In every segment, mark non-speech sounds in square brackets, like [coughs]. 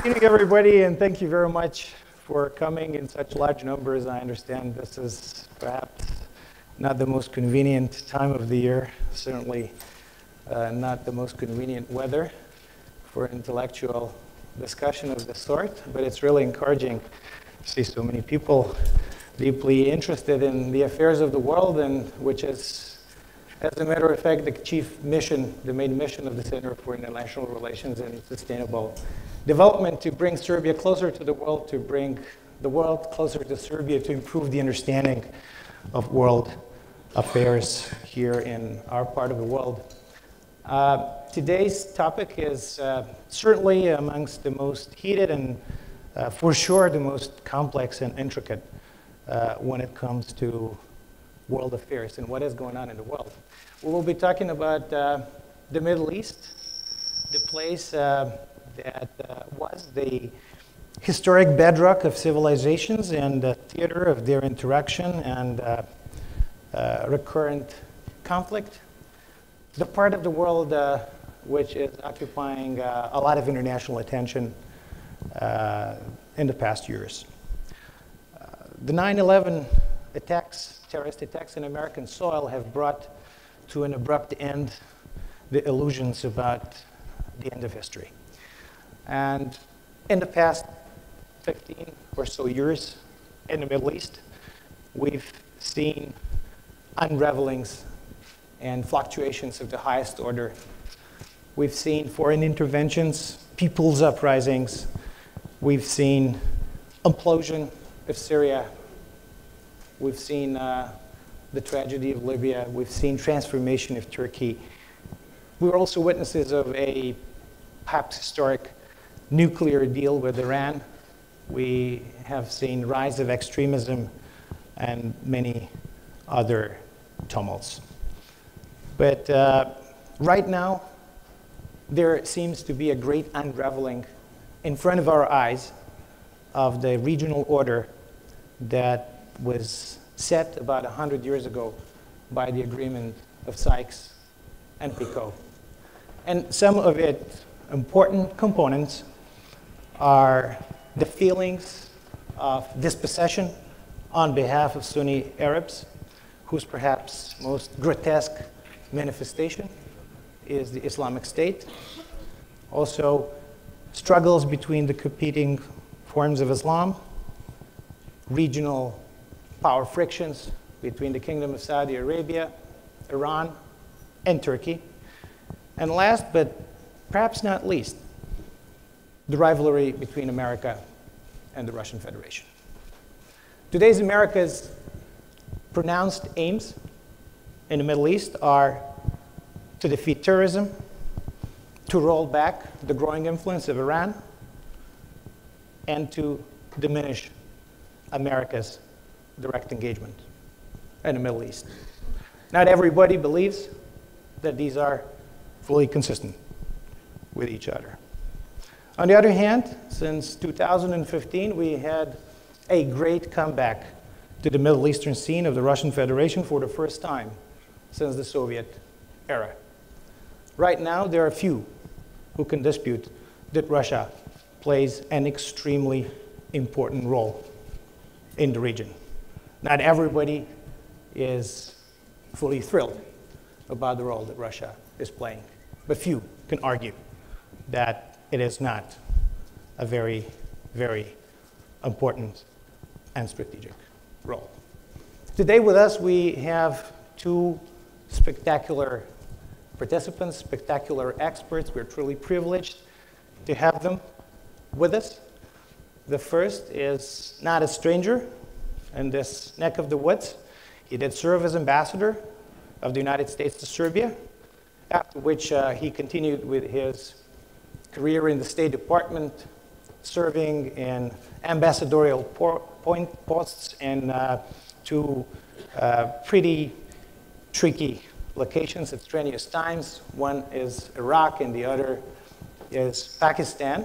Good evening, everybody, and thank you very much for coming in such large numbers. I understand this is perhaps not the most convenient time of the year, certainly uh, not the most convenient weather for intellectual discussion of this sort, but it's really encouraging to see so many people deeply interested in the affairs of the world, and which is, as a matter of fact, the chief mission, the main mission of the Center for International Relations and Sustainable Development to bring Serbia closer to the world, to bring the world closer to Serbia, to improve the understanding of world affairs here in our part of the world. Uh, today's topic is uh, certainly amongst the most heated and uh, for sure the most complex and intricate uh, when it comes to world affairs and what is going on in the world. We will be talking about uh, the Middle East, the place uh, that was the historic bedrock of civilizations and the theater of their interaction and recurrent conflict the part of the world uh, which is occupying uh, a lot of international attention uh, in the past years. Uh, the 9 11 attacks, terrorist attacks in American soil, have brought to an abrupt end the illusions about the end of history. And in the past 15 or so years in the Middle East, we've seen unravelings and fluctuations of the highest order. We've seen foreign interventions, people's uprisings. We've seen implosion of Syria. We've seen uh, the tragedy of Libya. We've seen transformation of Turkey. We were also witnesses of a perhaps historic nuclear deal with Iran. We have seen rise of extremism and many other tumults. But uh, right now, there seems to be a great unraveling in front of our eyes of the regional order that was set about 100 years ago by the agreement of Sykes and Picot. And some of its important components are the feelings of dispossession on behalf of Sunni Arabs, whose perhaps most grotesque manifestation is the Islamic State. Also, struggles between the competing forms of Islam, regional power frictions between the Kingdom of Saudi Arabia, Iran, and Turkey. And last, but perhaps not least, the rivalry between America and the Russian Federation. Today's America's pronounced aims in the Middle East are to defeat terrorism, to roll back the growing influence of Iran, and to diminish America's direct engagement in the Middle East. Not everybody believes that these are fully consistent with each other. On the other hand, since 2015, we had a great comeback to the Middle Eastern scene of the Russian Federation for the first time since the Soviet era. Right now, there are few who can dispute that Russia plays an extremely important role in the region. Not everybody is fully thrilled about the role that Russia is playing, but few can argue that it is not a very, very important and strategic role. Today with us, we have two spectacular participants, spectacular experts. We're truly privileged to have them with us. The first is not a stranger in this neck of the woods. He did serve as ambassador of the United States to Serbia, after which uh, he continued with his career in the State Department, serving in ambassadorial point posts in uh, two uh, pretty tricky locations at strenuous times. One is Iraq and the other is Pakistan.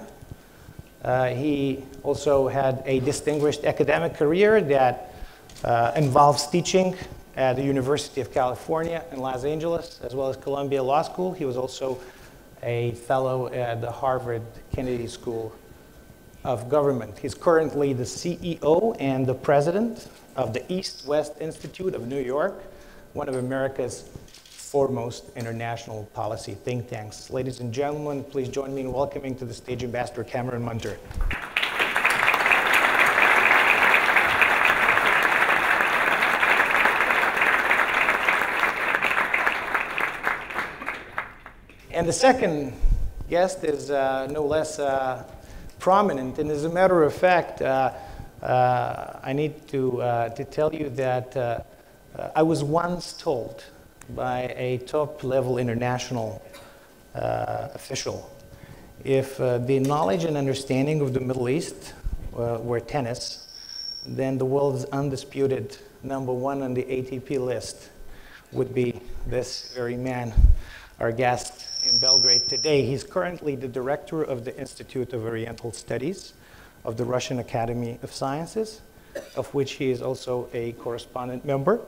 Uh, he also had a distinguished academic career that uh, involves teaching at the University of California in Los Angeles, as well as Columbia Law School. He was also a fellow at the Harvard Kennedy School of government. He's currently the CEO and the president of the East West Institute of New York, one of America's foremost international policy think tanks. Ladies and gentlemen, please join me in welcoming to the stage Ambassador Cameron Munter. And the second guest is uh, no less uh, prominent. And as a matter of fact, uh, uh I need to, uh, to tell you that uh, I was once told by a top level international uh, official if uh, the knowledge and understanding of the Middle East uh, were tennis, then the world's undisputed number one on the ATP list would be this very man, our guest, in Belgrade today. He's currently the director of the Institute of Oriental Studies of the Russian Academy of Sciences, of which he is also a correspondent member.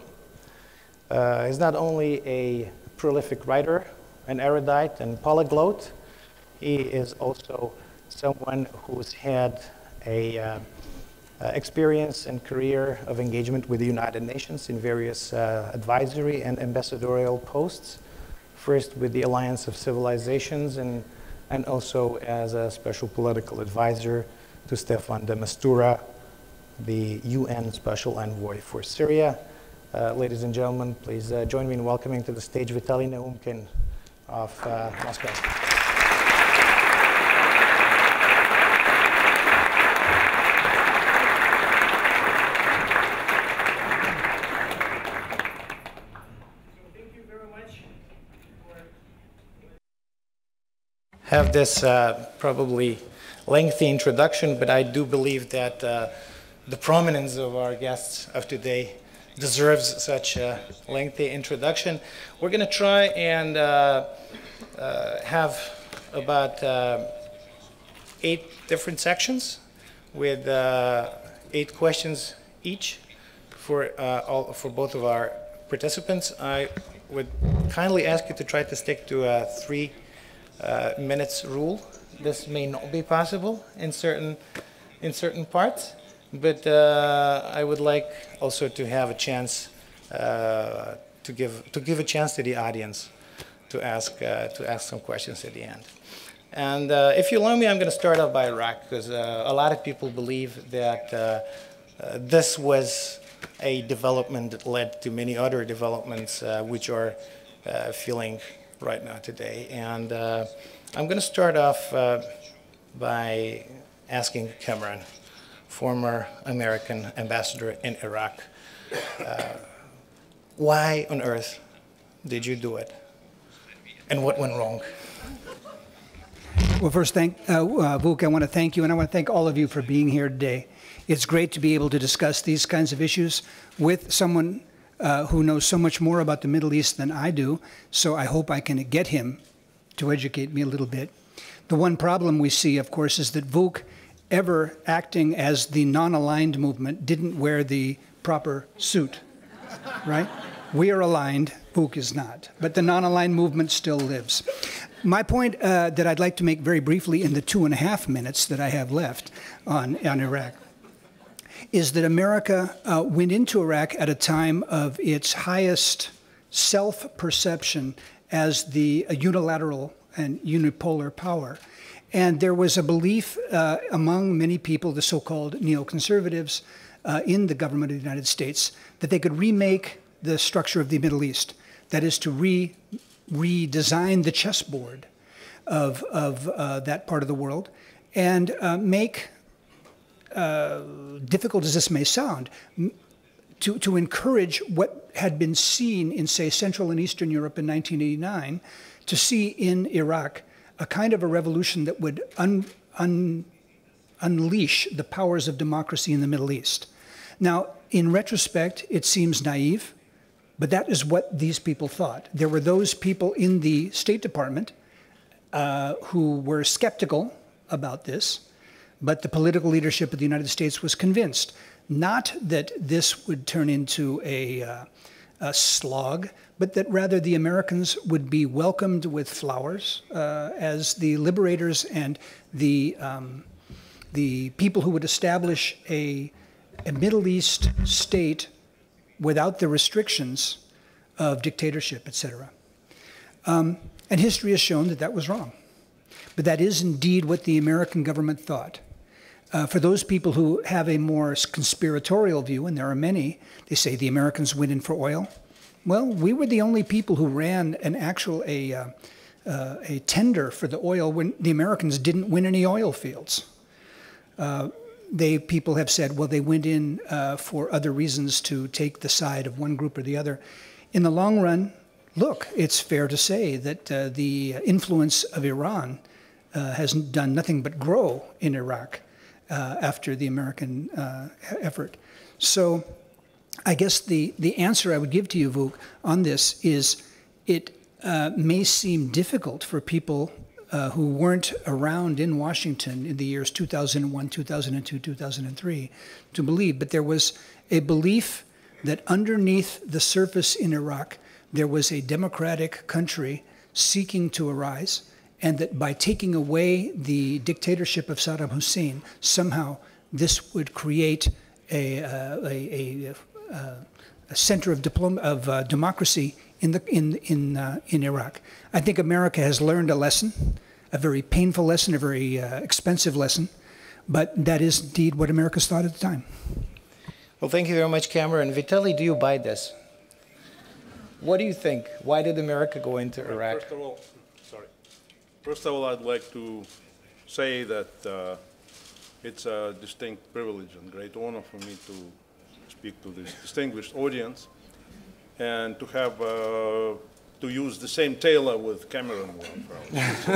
Uh, he's not only a prolific writer, an erudite, and polyglot, he is also someone who's had a uh, uh, experience and career of engagement with the United Nations in various uh, advisory and ambassadorial posts first with the Alliance of Civilizations and, and also as a special political advisor to Staffan de Mistura, the UN Special Envoy for Syria. Uh, ladies and gentlemen, please uh, join me in welcoming to the stage Vitaly Naumkin of uh, Moscow. have this uh, probably lengthy introduction, but I do believe that uh, the prominence of our guests of today deserves such a lengthy introduction. We're going to try and uh, uh, have about uh, eight different sections with uh, eight questions each for, all, for both of our participants. I would kindly ask you to try to stick to a three uh, minutes rule. This may not be possible in certain, in certain parts, but uh, I would like also to have a chance uh, to, give, to give a chance to the audience to ask, uh, to ask some questions at the end. And uh, if you allow me, I'm going to start off by Iraq because uh, a lot of people believe that this was a development that led to many other developments which are feeling right now today. And uh, I'm going to start off uh, by asking Cameron, former American ambassador in Iraq, uh, why on earth did you do it? And what went wrong? Well, first, thank uh, uh, Vuk. I want to thank you, and I want to thank all of you for being here today. It's great to be able to discuss these kinds of issues with someone uh, who knows so much more about the Middle East than I do, so I hope I can get him to educate me a little bit. The one problem we see, of course, is that Vuk, ever acting as the non aligned movement, didn't wear the proper suit, right? We are aligned, Vuk is not. But the non aligned movement still lives. My point uh, that I'd like to make very briefly in the two and a half minutes that I have left on, on Iraq is that America uh, went into Iraq at a time of its highest self perception as the unilateral and unipolar power. And there was a belief uh, among many people, the so called neoconservatives uh, in the government of the United States, that they could remake the structure of the Middle East. That is, to re redesign the chessboard of, of uh, that part of the world and uh, make uh, difficult as this may sound, to, to encourage what had been seen in, say, Central and Eastern Europe in 1989, to see in Iraq a kind of a revolution that would un, un, unleash the powers of democracy in the Middle East. Now, in retrospect, it seems naive, but that is what these people thought. There were those people in the State Department uh, who were skeptical about this, but the political leadership of the United States was convinced not that this would turn into a, uh, a slog, but that rather the Americans would be welcomed with flowers uh, as the liberators and the, um, the people who would establish a, a Middle East state without the restrictions of dictatorship, etc. Um, and history has shown that that was wrong. But that is indeed what the American government thought. Uh, for those people who have a more conspiratorial view, and there are many, they say the Americans went in for oil. Well, we were the only people who ran an actual a, uh, uh, a tender for the oil when the Americans didn't win any oil fields. Uh, they people have said, well, they went in uh, for other reasons to take the side of one group or the other. In the long run, look, it's fair to say that uh, the influence of Iran uh, has done nothing but grow in Iraq after the American effort. So I guess the, the answer I would give to you, Vuk, on this is it uh, may seem difficult for people uh, who weren't around in Washington in the years 2001, 2002, 2003 to believe, but there was a belief that underneath the surface in Iraq, there was a democratic country seeking to arise, and that by taking away the dictatorship of Saddam Hussein, somehow this would create a, uh, a, a, a, center of, diplom- of uh, democracy in, the, in, in, uh, in Iraq. I think America has learned a lesson, a very painful lesson, a very uh, expensive lesson, but that is indeed what Americans thought at the time. Well, thank you very much, Cameron. Vitaly, do you buy this? What do you think? Why did America go into Iraq? First of all, sorry. First of all, I'd like to say that uh, it's a distinct privilege and great honor for me to speak to this distinguished audience and to have uh, to use the same tailor with Cameron. [laughs]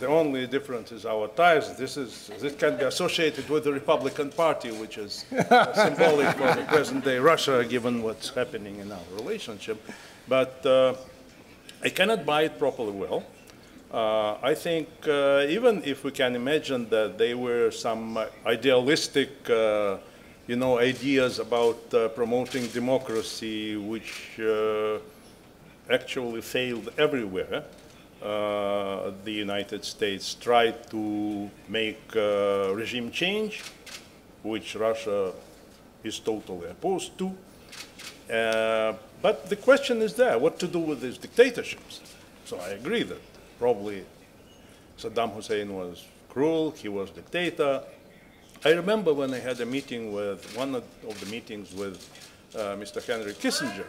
The only difference is our ties. This is this can be associated with the Republican Party, which is uh, symbolic for the present-day Russia, given what's happening in our relationship. But uh, I cannot buy it properly well. Uh, I think uh, even if we can imagine that they were some idealistic, uh, you know, ideas about uh, promoting democracy, which actually failed everywhere uh, the United States tried to make uh, regime change, which Russia is totally opposed to. Uh, but the question is there, what to do with these dictatorships? So I agree that probably Saddam Hussein was cruel, he was dictator. I remember when I had a meeting with, one of the meetings with uh, Mr. Henry Kissinger.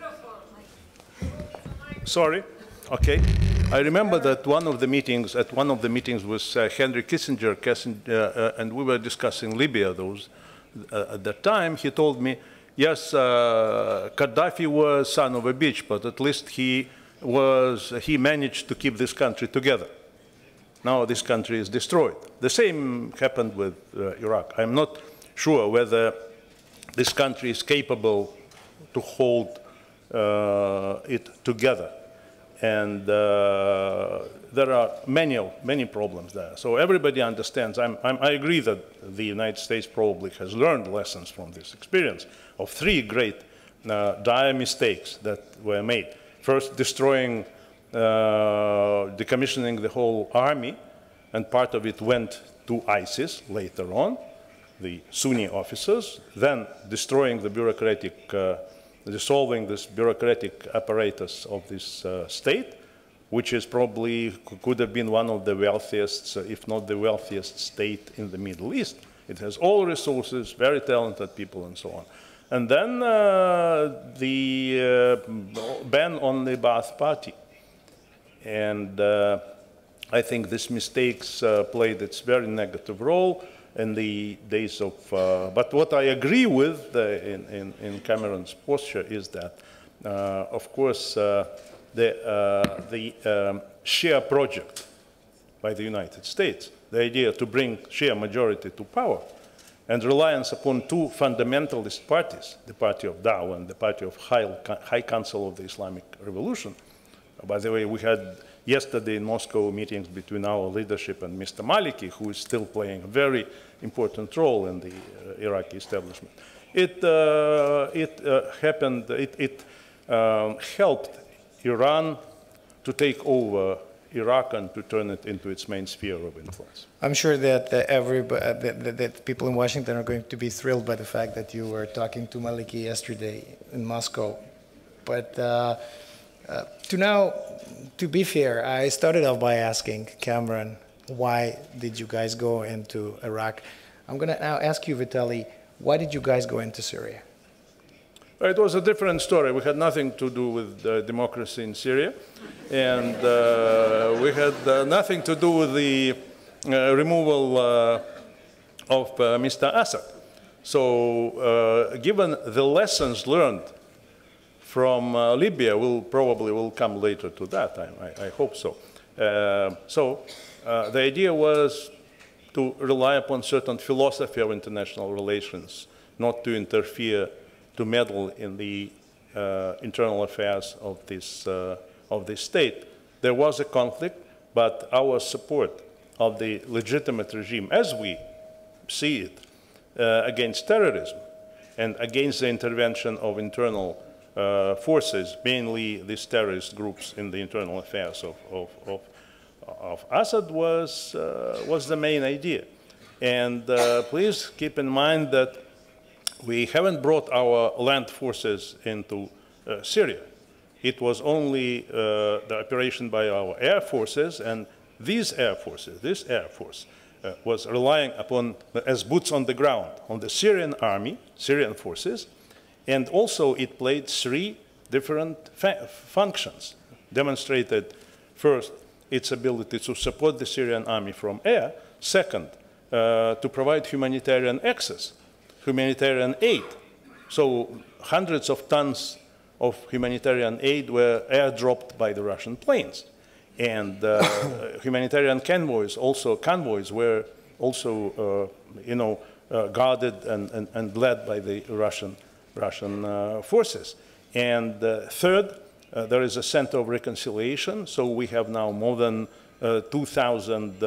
Sorry, okay. I remember that one of the meetings, at one of the meetings was uh, Henry Kissinger, Kissinger uh, and we were discussing Libya those, uh, at that time, he told me, yes, uh, Gaddafi was son of a bitch, but at least he was, he managed to keep this country together. Now this country is destroyed. The same happened with uh, Iraq. I'm not sure whether this country is capable to hold uh, it together and uh, there are many, many problems there. So everybody understands. I'm, I'm, i agree that the United States probably has learned lessons from this experience of three great uh, dire mistakes that were made. First, destroying, decommissioning the whole army, and part of it went to ISIS later on, the Sunni officers, then destroying the bureaucratic uh, dissolving this bureaucratic apparatus of this uh, state, which is probably could have been one of the wealthiest, uh, if not the wealthiest state in the Middle East. It has all resources, very talented people, and so on. And then uh, the uh, ban on the Ba'ath Party. And uh, I think this mistakes uh, played its very negative role in the days of. Uh, but what I agree with in, in, in, Cameron's posture is that, of course, the, the um, Shia project by the United States, the idea to bring Shia majority to power, and reliance upon two fundamentalist parties, the party of Dawa and the party of High Council of the Islamic Revolution. By the way, we had yesterday in Moscow meetings between our leadership and Mr. Maliki, who is still playing a very important role in the uh, Iraqi establishment. It, uh, it uh, happened, it, it um, helped Iran to take over Iraq and to turn it into its main sphere of influence. I'm sure that uh, every uh, that, that, people in Washington are going to be thrilled by the fact that you were talking to Maliki yesterday in Moscow. But uh, uh, to now, to be fair, I started off by asking Cameron, why did you guys go into Iraq? I'm going to now ask you, Vitaly, why did you guys go into Syria? It was a different story. We had nothing to do with uh, democracy in Syria, and uh, we had uh, nothing to do with the uh, removal of Mr. Assad. So, given the lessons learned from Libya, we'll probably will come later to that. I, I, I hope so. so, the idea was to rely upon certain philosophy of international relations, not to interfere to meddle in the uh, internal affairs of this, uh, of this state. There was a conflict, but our support of the legitimate regime, as we see it, uh, against terrorism and against the intervention of internal uh, forces, mainly these terrorist groups in the internal affairs of, of, of, of Assad, was, uh, was the main idea. And uh, please keep in mind that we haven't brought our land forces into uh, Syria. It was only uh, the operation by our air forces, and these air forces, this air force, uh, was relying upon, as boots on the ground, on the Syrian army, Syrian forces, and also it played three different functions. Demonstrated, first, its ability to support the Syrian army from air, second, uh, to provide humanitarian access humanitarian aid. So hundreds of tons of humanitarian aid were airdropped by the Russian planes. And uh, [coughs] humanitarian convoys, also convoys, were also, uh, you know, uh, guarded and, and, and, led by the Russian, Russian uh, forces. And uh, third, uh, there is a center of reconciliation. So we have now more than 2,000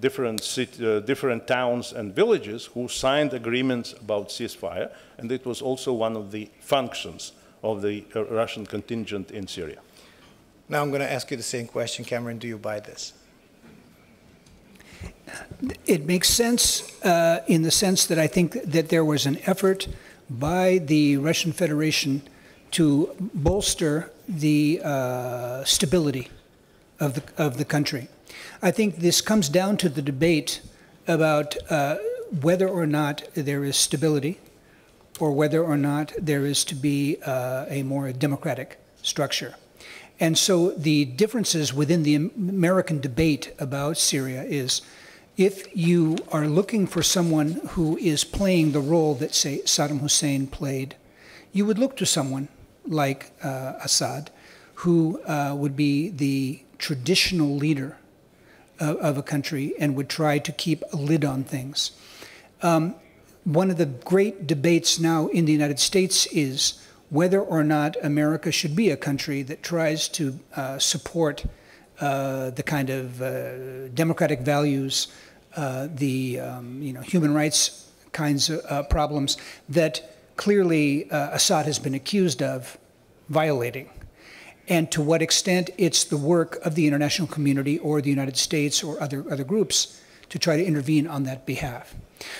different, city, uh, different towns and villages who signed agreements about ceasefire, and it was also one of the functions of the uh, Russian contingent in Syria. Now I'm going to ask you the same question, Cameron. Do you buy this? It makes sense uh, in the sense that I think that there was an effort by the Russian Federation to bolster the uh, stability of the, of the country. I think this comes down to the debate about uh, whether or not there is stability or whether or not there is to be uh, a more democratic structure. And so the differences within the American debate about Syria is if you are looking for someone who is playing the role that, say, Saddam Hussein played, you would look to someone like uh, Assad, who uh, would be the traditional leader of, of a country and would try to keep a lid on things. Um, one of the great debates now in the United States is whether or not America should be a country that tries to uh, support uh, the kind of uh, democratic values, uh, the um, you know human rights kinds of uh, problems that clearly uh, Assad has been accused of violating and to what extent it's the work of the international community or the United States or other, other groups to try to intervene on that behalf.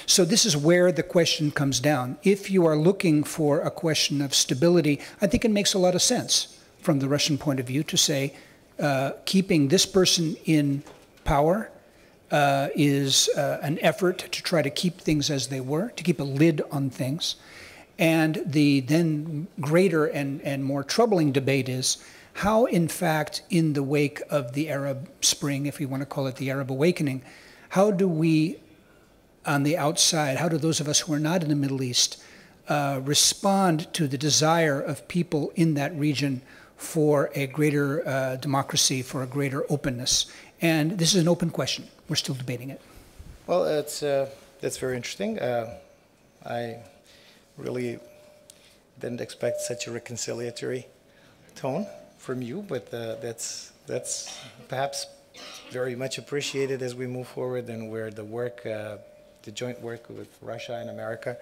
So this is where the question comes down. If you are looking for a question of stability, I think it makes a lot of sense from the Russian point of view to say uh, keeping this person in power uh, is uh, an effort to try to keep things as they were, to keep a lid on things. And the then greater and, and more troubling debate is how, in fact, in the wake of the Arab Spring, if we want to call it the Arab Awakening, how do we, on the outside, how do those of us who are not in the Middle East uh, respond to the desire of people in that region for a greater uh, democracy, for a greater openness? And this is an open question. We're still debating it. Well, it's, uh, that's very interesting. Uh, I really didn't expect such a reconciliatory tone from you, but uh, that's that's perhaps very much appreciated as we move forward and where the work, uh, the joint work with Russia and America,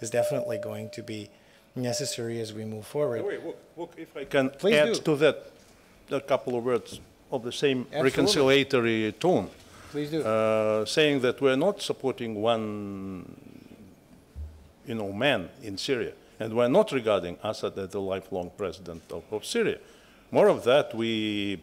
is definitely going to be necessary as we move forward. Wait, look, look if I can Please add do. to that a couple of words. of the same Absolutely. reconciliatory tone, Please do. uh, saying that we're not supporting one, you know, man in Syria, and we're not regarding Assad as the lifelong president of, of Syria. More of that, we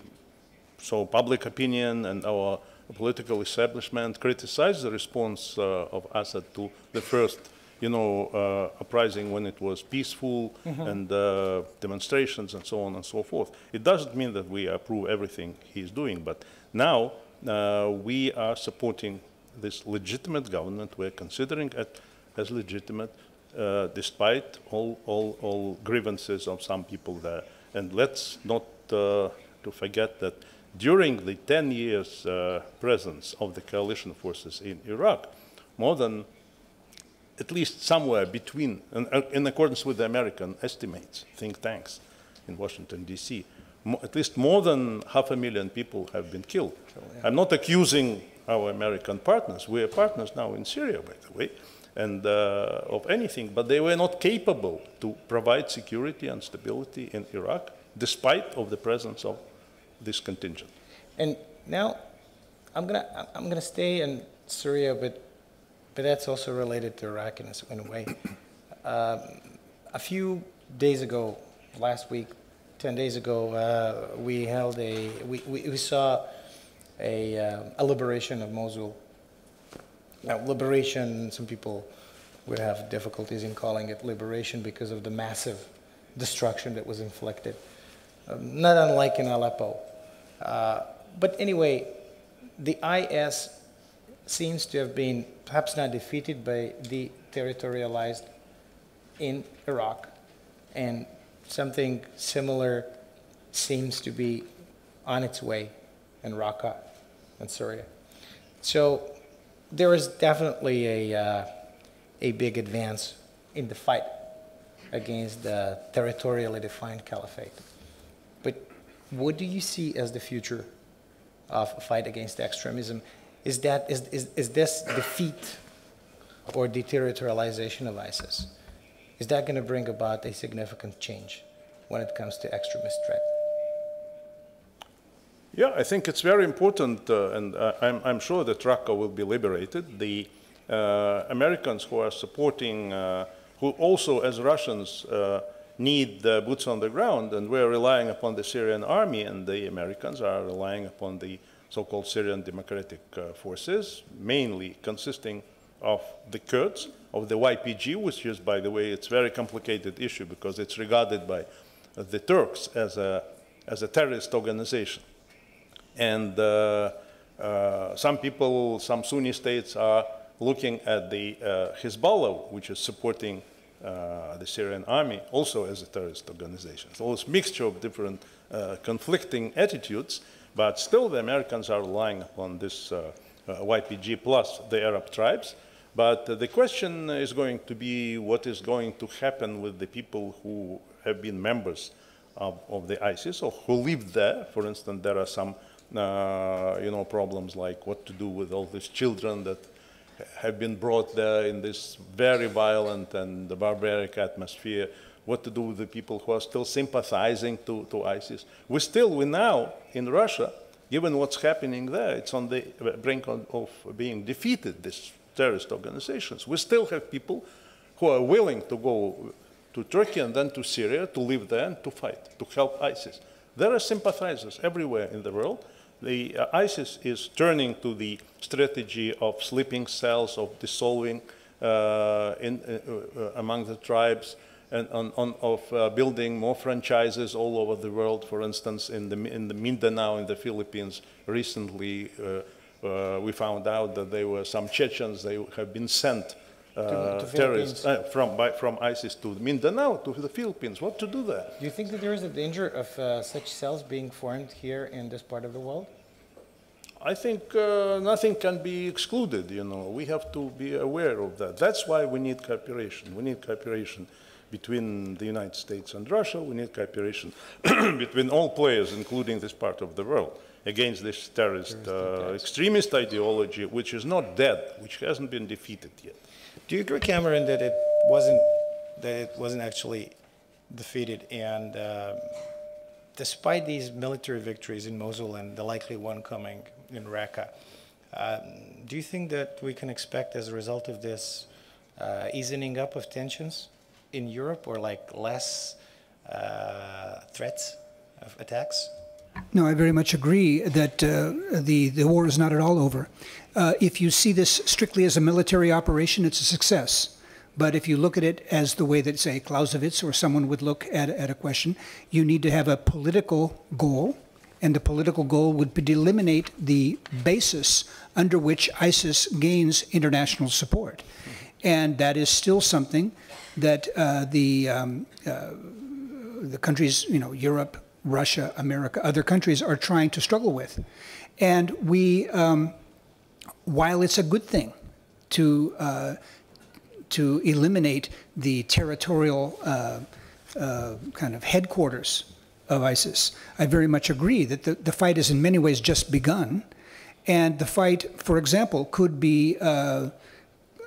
so public opinion and our political establishment criticized the response uh, of Assad to the first, you know, uh, uprising when it was peaceful and uh, demonstrations and so on and so forth. It doesn't mean that we approve everything he's doing, but now we are supporting this legitimate government. We're considering it as legitimate, uh, despite all, all, all grievances of some people there. And let's not uh, to forget that during the 10 years uh, presence of the coalition forces in Iraq, more than at least somewhere between, in, uh, in accordance with the American estimates, think tanks in Washington, D.C., at least more than half a million people have been killed. I'm not accusing our American partners. We are partners now in Syria, by the way, and uh, of anything, but they were not capable to provide security and stability in Iraq, despite of the presence of this contingent. And now, I'm gonna, I'm- gonna stay in Syria, but, but that's also related to Iraq in a, in a way. [clears throat] Um, A few days ago, last week, 10 days ago, uh, we held a, we, we we saw a, uh, a liberation of Mosul. Now, liberation, some people would have difficulties in calling it liberation because of the massive destruction that was inflicted, Um, not unlike in Aleppo. Uh, but anyway, the IS seems to have been perhaps not defeated, but deterritorialized in Iraq, and something similar seems to be on its way in Raqqa and Syria. So there is definitely a, uh, a big advance in the fight against the territorially defined caliphate. But what do you see as the future of a fight against extremism? Is, that, is, is, is this defeat or deterritorialization of ISIS? Is that going to bring about a significant change when it comes to extremist threat? Yeah, I think it's very important, uh, and uh, I'm, I'm sure that Raqqa will be liberated. The uh, Americans who are supporting, uh, who also, as Russians, uh, need the boots on the ground, and we're relying upon the Syrian army, and the Americans are relying upon the so-called Syrian Democratic uh, Forces, mainly consisting of the Kurds, of the YPG, which is, by the way, it's a very complicated issue because it's regarded by the Turks as a, as a terrorist organization. And uh, uh, some people, some Sunni states are looking at the uh, Hezbollah, which is supporting uh, the Syrian army, also as a terrorist organization. So it's a mixture of different uh, conflicting attitudes, but still the Americans are relying upon this uh, YPG plus the Arab tribes. But the question is going to be what is going to happen with the people who have been members of, of the ISIS or who lived there. For instance, there are some, uh, you know, problems like what to do with all these children that have been brought there in this very violent and barbaric atmosphere. What to do with the people who are still sympathizing to, to ISIS? We still, we now in Russia, given what's happening there, it's on the brink of, of being defeated. These terrorist organizations. We still have people who are willing to go to Turkey and then to Syria to live there and to fight, to help ISIS. There are sympathizers everywhere in the world. The uh, ISIS is turning to the strategy of sleeping cells, of dissolving uh, in, uh, uh, among the tribes, and on, on, of uh, building more franchises all over the world. For instance, in the, in the Mindanao in the Philippines, recently uh, we found out that there were some Chechens, they have been sent uh, to terrorists uh, from, by, from ISIS to Mindanao, to the Philippines. What to do there? Do you think that there is a danger of uh, such cells being formed here in this part of the world? I think uh, nothing can be excluded, you know. We have to be aware of that. That's why we need cooperation. We need cooperation between the United States and Russia. We need cooperation [clears throat] between all players, including this part of the world, against this terrorist uh, extremist ideology, which is not dead, which hasn't been defeated yet. Do you agree, Cameron, that it wasn't that it wasn't actually defeated, and um despite these military victories in Mosul and the likely one coming in Raqqa, um, do you think that we can expect as a result of this uh, easing up of tensions in Europe or like less uh, threats of attacks? No, I very much agree that uh, the, the war is not at all over. Uh, if you see this strictly as a military operation, it's a success. But if you look at it as the way that, say, Clausewitz or someone would look at, at a question, you need to have a political goal, and the political goal would be to eliminate the basis under which ISIS gains international support. And that is still something that uh, the, um, uh, the countries, you know, Europe, Russia, America, other countries are trying to struggle with. And we, um, while it's a good thing to, uh, to eliminate the territorial uh, uh, kind of headquarters of ISIS, I very much agree that the, the fight is in many ways just begun. And the fight, for example, could be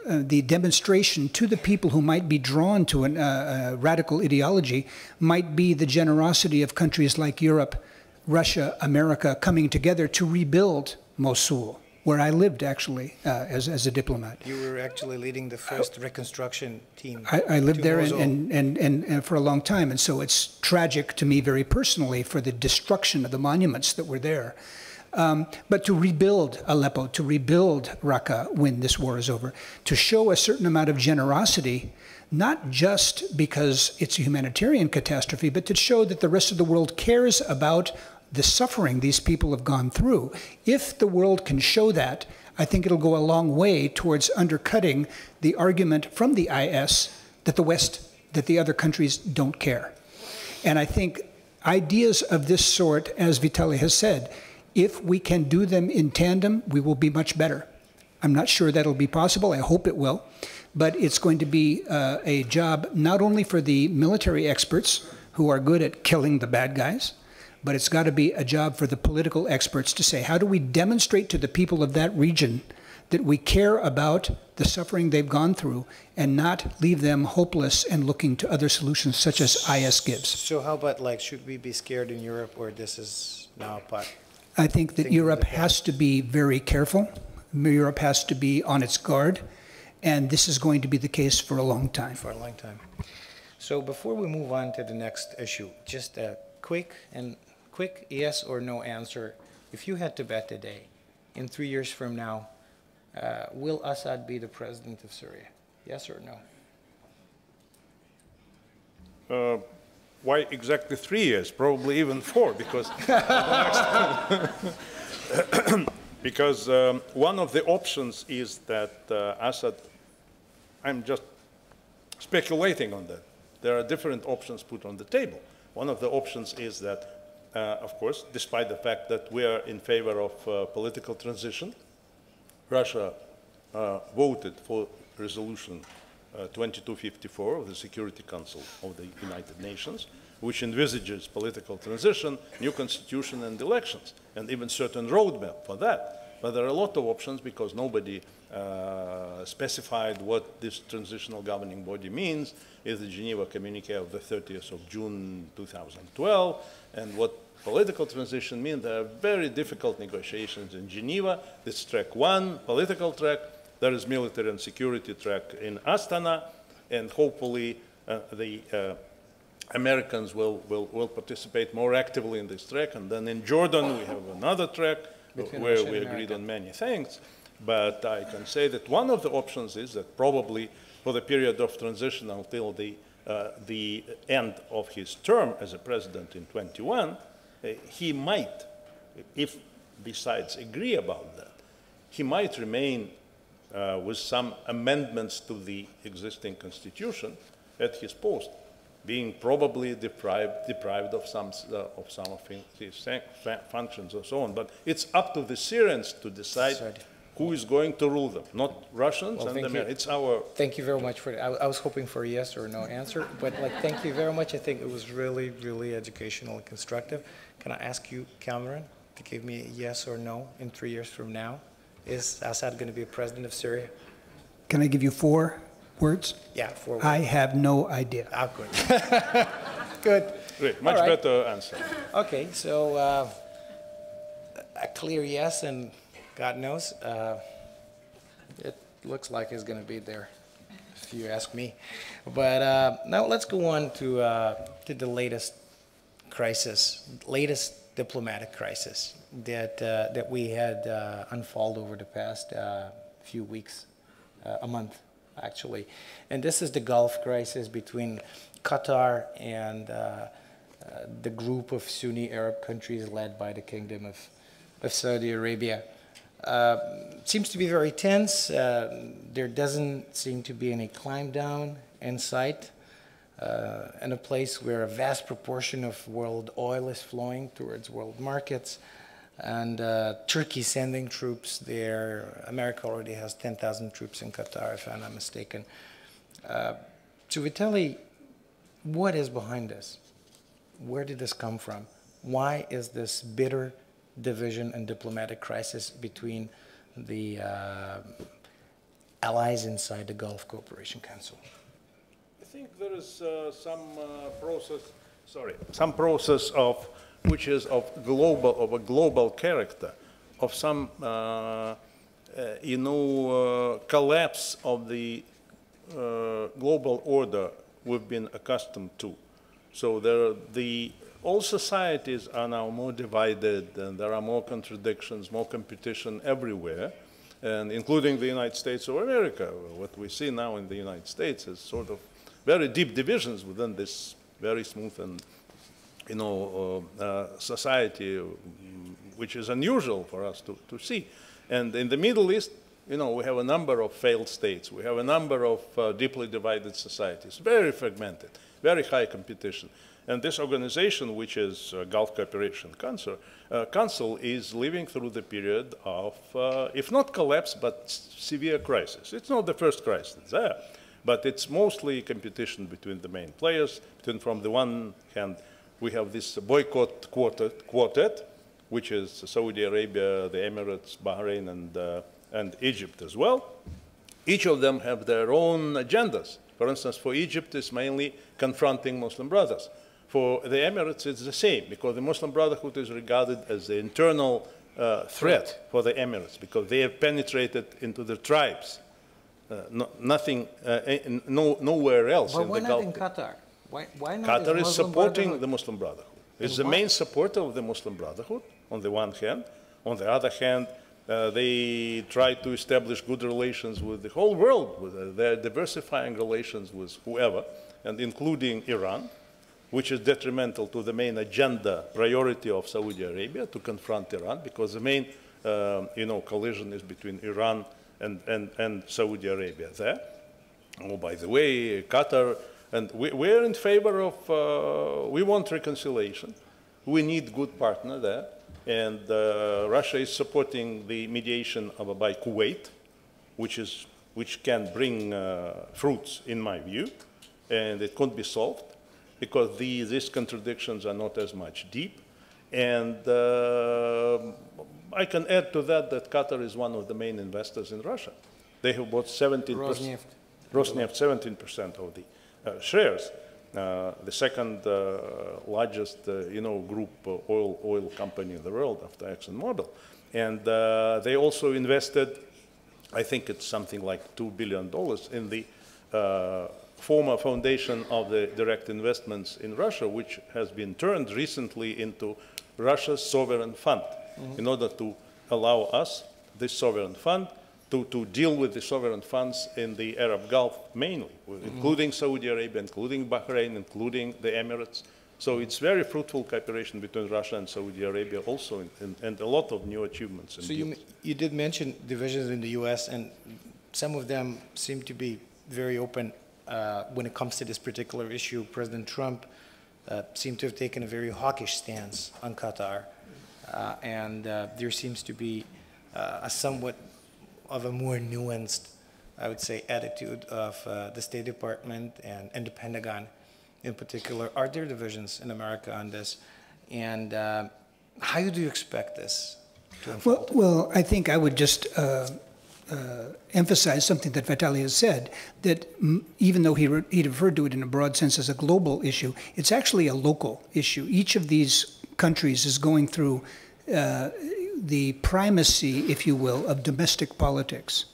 uh, uh, the demonstration to the people who might be drawn to a uh, radical ideology might be the generosity of countries like Europe, Russia, America coming together to rebuild Mosul, where I lived actually uh, as, as a diplomat. You were actually leading the first reconstruction team. I, I lived there and, and, and, and, and for a long time, and so it's tragic to me very personally for the destruction of the monuments that were there. Um, but to rebuild Aleppo, to rebuild Raqqa when this war is over, to show a certain amount of generosity, not just because it's a humanitarian catastrophe, but to show that the rest of the world cares about the suffering these people have gone through. If the world can show that, I think it'll go a long way towards undercutting the argument from the IS that the West, that the other countries don't care. And I think ideas of this sort, as Vitaly has said, if we can do them in tandem, we will be much better. I'm not sure that'll be possible. I hope it will. But it's going to be uh, a job not only for the military experts who are good at killing the bad guys, but it's got to be a job for the political experts to say, how do we demonstrate to the people of that region that we care about the suffering they've gone through and not leave them hopeless and looking to other solutions such as IS gives? So how about like, should we be scared in Europe or this is now a part? I think that Europe has to be very careful. Europe has to be on its guard, and this is going to be the case for a long time. for a long time. So before we move on to the next issue, just a quick and quick yes or no answer. If you had to bet today, in three years from now, uh, will Assad be the president of Syria? Yes or no? Uh, Why exactly three years? Probably even four, because [laughs] because um, one of the options is that uh, Assad. I'm just speculating on that. There are different options put on the table. One of the options is that, uh, of course, despite the fact that we are in favor of uh, political transition, Russia uh, voted for resolution 2254 of the Security Council of the United Nations, which envisages political transition, new constitution, and elections, and even certain roadmap for that. But there are a lot of options because nobody uh, specified what this transitional governing body means. Is the Geneva Communique of the 30th of June 2012, and what political transition means. There are very difficult negotiations in Geneva. This track one, political track. There is military and security track in Astana, and hopefully uh, the uh, Americans will, will, will participate more actively in this track. And then in Jordan, we have another track Between where we agreed America. on many things. But I can say that one of the options is that probably for the period of transition until the, uh, the end of his term as a president in 21, uh, he might, if besides agree about that, he might remain uh, with some amendments to the existing constitution at his post, being probably deprived, deprived of some, uh, of some of his functions and so on. But it's up to the Syrians to decide Decide. who is going to rule them, not Russians Well, and you. It's our Thank you very much for that. I, I was hoping for a yes or no answer, but like, thank you very much. I think it was really, really educational and constructive. Can I ask you, Cameron, to give me a yes or no in three years from now? Is Assad going to be a president of Syria? Can I give you four words? Yeah, for I have no idea. Ah, good. [laughs] good. Great, much All right. better answer. Okay, so uh, a clear yes, and God knows, uh, it looks like he's going to be there, if you ask me. But uh, now let's go on to, uh, to the latest crisis, latest diplomatic crisis that, uh, that we had uh, unfold over the past uh, few weeks, uh, a month, actually. And this is the Gulf crisis between Qatar and uh, the group of Sunni Arab countries led by the Kingdom of, of Saudi Arabia. Uh, seems to be very tense. There doesn't seem to be any climb down in sight. Uh, in a place where a vast proportion of world oil is flowing towards world markets, and uh, Turkey sending troops there. America already has 10,000 troops in Qatar, if I'm not mistaken. Uh, so, what is behind this? Where did this come from? Why is this bitter division and diplomatic crisis between the uh, allies inside the Gulf Cooperation Council? I think there is uh, some uh, process, sorry, some process of, which is of global, of a global character, of some, uh, uh, you know, uh, collapse of the uh, global order we've been accustomed to. So there, the, all societies are now more divided, and there are more contradictions, more competition everywhere, and including the United States of America. What we see now in the United States is sort of very deep divisions within this very smooth and, you know, uh, uh, society, which is unusual for us to, to see. And in the Middle East, you know, we have a number of failed states. We have a number of uh, deeply divided societies, very fragmented, very high competition. And this organization, which is uh, Gulf Cooperation Council, uh, Council, is living through the period of, uh, if not collapse, but severe crisis. It's not the first crisis there, but it's mostly competition between the main players. Between, from the one hand, we have this boycott quartet, quartet which is Saudi Arabia, the Emirates, Bahrain, and, uh, and Egypt as well. Each of them have their own agendas. For instance, for Egypt, it's mainly confronting Muslim brothers. For the Emirates, it's the same, because the Muslim Brotherhood is regarded as the internal uh, threat for the Emirates, because they have penetrated into the tribes. Uh, no, nothing, uh, no, nowhere else But in the not Gulf. in Qatar? Why, why not? Qatar is Muslim supporting the Muslim Brotherhood. It's And the why? main supporter of the Muslim Brotherhood, on the one hand. On the other hand, uh, they try to establish good relations with the whole world. With, uh, they're diversifying relations with whoever, and including Iran, which is detrimental to the main agenda priority of Saudi Arabia to confront Iran, because the main, um, you know, collision is between Iran and, and, and Saudi Arabia there. Oh, by the way, Qatar, and we, we're in favor of, uh, we want reconciliation. We need good partner there. And uh, Russia is supporting the mediation of, by Kuwait, which, is, which can bring uh, fruits, in my view, and it could be solved because the, these contradictions are not as much deep. And uh, I can add to that that Qatar is one of the main investors in Russia. They have bought 17%. Rosneft. Rosneft, 17% of the shares. Uh, the second uh, largest, uh, you know, group uh, oil oil company in the world after ExxonMobil, and uh, they also invested, I think it's something like two billion dollars in the uh, former foundation of the direct investments in Russia, which has been turned recently into Russia's sovereign fund, in order to allow us, this sovereign fund, to, to deal with the sovereign funds in the Arab Gulf mainly, including Saudi Arabia, including Bahrain, including the Emirates. So it's very fruitful cooperation between Russia and Saudi Arabia also, and, and, and a lot of new achievements So you, you did mention divisions in the U.S., and some of them seem to be very open uh, when it comes to this particular issue. President Trump uh, seemed to have taken a very hawkish stance on Qatar, uh, and uh, there seems to be uh, a somewhat of a more nuanced, I would say, attitude of uh, the State Department and, and the Pentagon in particular. Are there divisions in America on this? And uh, how do you expect this to unfold? Well, well, I think I would just uh, uh, emphasize something that Vitaly has said, that even though he, re- he referred to it in a broad sense as a global issue, it's actually a local issue. Each of these countries is going through uh, the primacy, if you will, of domestic politics,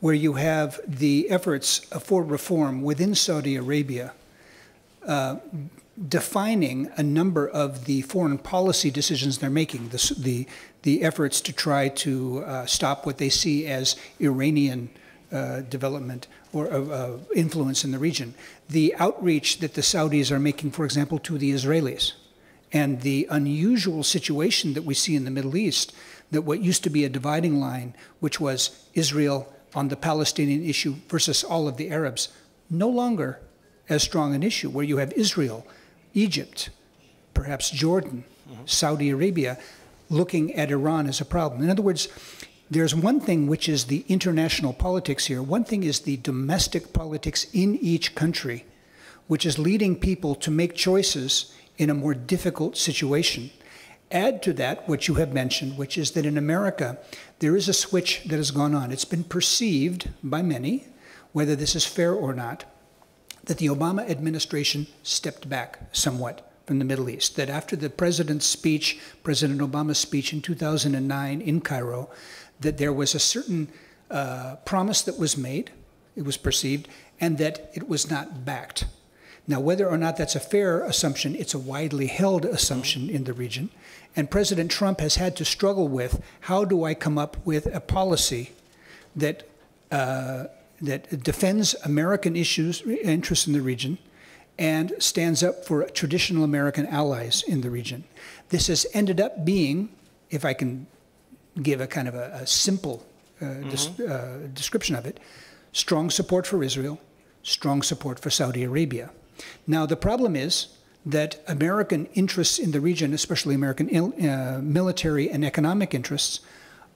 where you have the efforts for reform within Saudi Arabia uh, defining a number of the foreign policy decisions they're making, the, the, the efforts to try to uh, stop what they see as Iranian uh, development or uh, influence in the region, the outreach that the Saudis are making, for example, to the Israelis, and the unusual situation that we see in the Middle East that what used to be a dividing line, which was Israel on the Palestinian issue versus all of the Arabs, no longer as strong an issue, where you have Israel, Egypt, perhaps Jordan, mm-hmm. Saudi Arabia, looking at Iran as a problem. In other words, there's one thing which is the international politics here, one thing is the domestic politics in each country, which is leading people to make choices in a more difficult situation. Add to that what you have mentioned, which is that in America, there is a switch that has gone on. It's been perceived by many, whether this is fair or not, that the Obama administration stepped back somewhat from the Middle East. That after the president's speech, President Obama's speech in 2009 in Cairo, that there was a certain uh, promise that was made, it was perceived, and that it was not backed. Now, whether or not that's a fair assumption, it's a widely held assumption in the region. And President Trump has had to struggle with how do I come up with a policy that uh, that defends American issues, interests in the region, and stands up for traditional American allies in the region. This has ended up being, if I can give a kind of a, a simple uh, mm-hmm. uh, description of it, strong support for Israel, strong support for Saudi Arabia. Now, the problem is that American interests in the region, especially American uh, military and economic interests,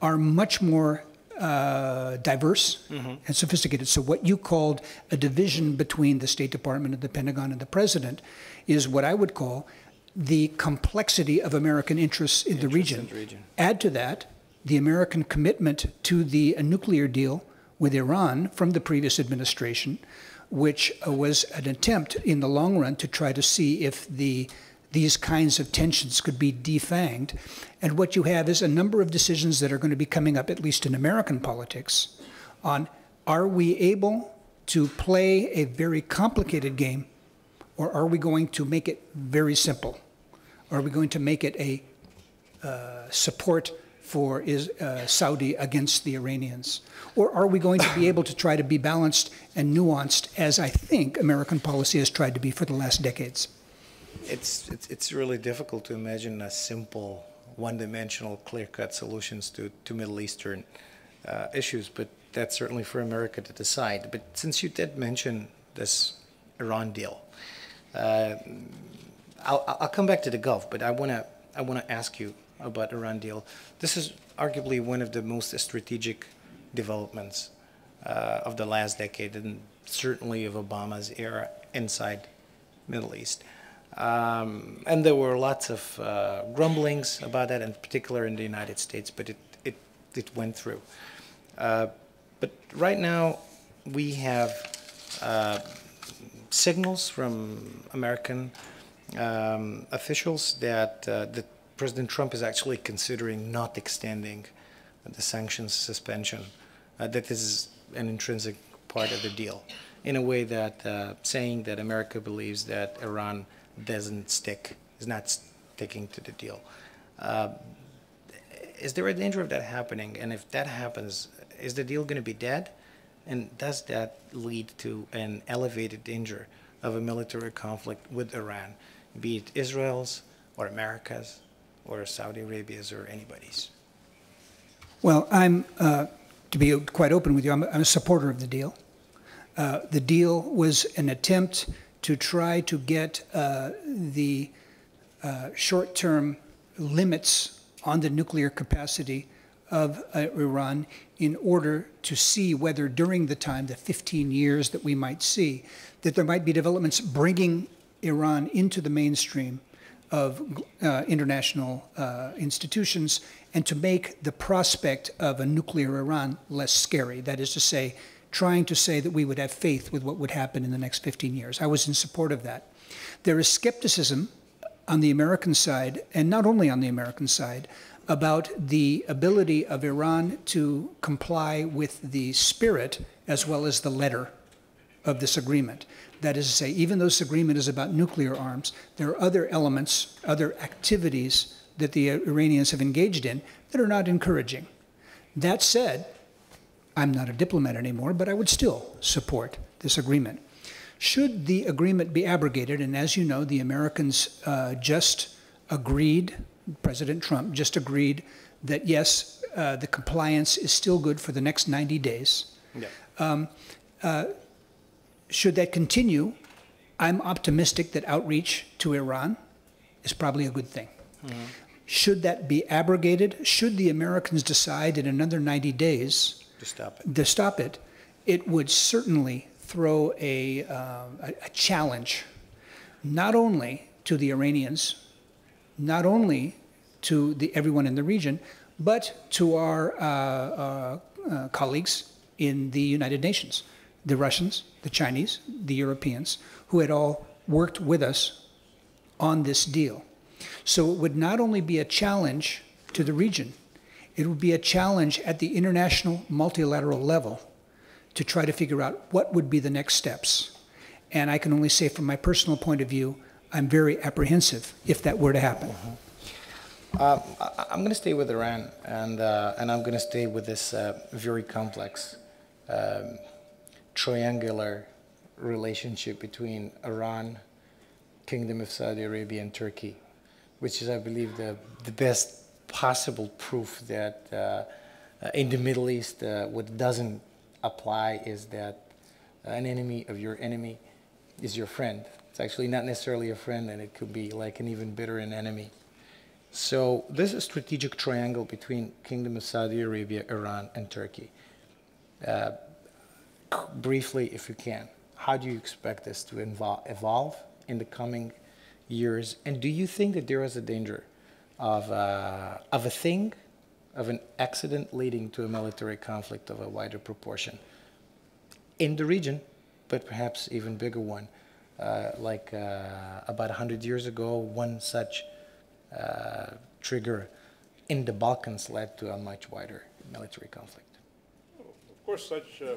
are much more uh, diverse mm-hmm. and sophisticated. So, what you called a division between the State Department and the Pentagon and the President is what I would call the complexity of American interests in, the, region. in the region. Add to that the American commitment to the nuclear deal with Iran from the previous administration, which uh, was an attempt in the long run to try to see if the these kinds of tensions could be defanged. And what you have is a number of decisions that are going to be coming up, at least in American politics, on are we able to play a very complicated game or are we going to make it very simple? Are we going to make it a uh, support for is, uh, Saudi against the Iranians? Or are we going to be able to try to be balanced and nuanced as I think American policy has tried to be for the last decades? It's, it's, it's really difficult to imagine a simple, one-dimensional, clear-cut solutions to, to Middle Eastern uh, issues, but that's certainly for America to decide. But since you did mention this Iran deal, uh, I'll, I'll come back to the Gulf, but I want to I want to ask you about Iran deal. This is arguably one of the most strategic developments uh, of the last decade, and certainly of Obama's era inside Middle East. Um, and there were lots of uh, grumblings about that, in particular in the United States, but it, it, it went through. Uh, but right now, we have uh, signals from American um, officials that, uh, that President Trump is actually considering not extending the sanctions suspension, uh, that this is an intrinsic part of the deal, in a way that uh, saying that America believes that Iran doesn't stick, is not sticking to the deal. Uh, is there a danger of that happening? And if that happens, is the deal going to be dead? And does that lead to an elevated danger of a military conflict with Iran, be it Israel's or America's or Saudi Arabia's or anybody's? Well, I'm, uh, to be quite open with you, I'm, I'm a supporter of the deal. Uh, the deal was an attempt to try to get uh, the uh, short term limits on the nuclear capacity of uh, Iran in order to see whether during the time, the 15 years that we might see, that there might be developments bringing Iran into the mainstream of uh, international uh, institutions and to make the prospect of a nuclear Iran less scary. That is to say, trying to say that we would have faith with what would happen in the next 15 years. I was in support of that. There is skepticism on the American side, and not only on the American side, about the ability of Iran to comply with the spirit as well as the letter of this agreement. That is to say, even though this agreement is about nuclear arms, there are other elements, other activities that the Iranians have engaged in that are not encouraging. That said, I'm not a diplomat anymore, but I would still support this agreement. Should the agreement be abrogated, and as you know, the Americans uh, just agreed, President Trump just agreed that yes, uh, the compliance is still good for the next 90 days. Yeah. Um, uh, should that continue, I'm optimistic that outreach to Iran is probably a good thing. Should that be abrogated, should the Americans decide in another 90 days To stop it. to stop it, it would certainly throw a, uh, a, a challenge not only to the Iranians, not only to the, everyone in the region, but to our uh, uh, uh, colleagues in the United Nations, the Russians, the Chinese, the Europeans, who had all worked with us on this deal. So it would not only be a challenge to the region, it would be a challenge at the international multilateral level to try to figure out what would be the next steps. And I can only say from my personal point of view, I'm very apprehensive if that were to happen. Uh, I- I'm going to stay with Iran, and uh, and I'm going to stay with this uh, very complex um, triangular relationship between Iran, Kingdom of Saudi Arabia, and Turkey, which is, I believe, the the best possible proof that uh, uh, in the Middle East, uh, what doesn't apply is that an enemy of your enemy is your friend. It's actually not necessarily a friend, and it could be like an even bitter an enemy. So this is a strategic triangle between Kingdom of Saudi Arabia, Iran, and Turkey. Uh, briefly, if you can, how do you expect this to evolve in the coming years? And do you think that there is a danger of, uh, of a thing, of an accident leading to a military conflict of a wider proportion in the region, but perhaps even bigger one? Uh, like uh, about 100 years ago, one such uh, trigger in the Balkans led to a much wider military conflict. Of course, such, uh,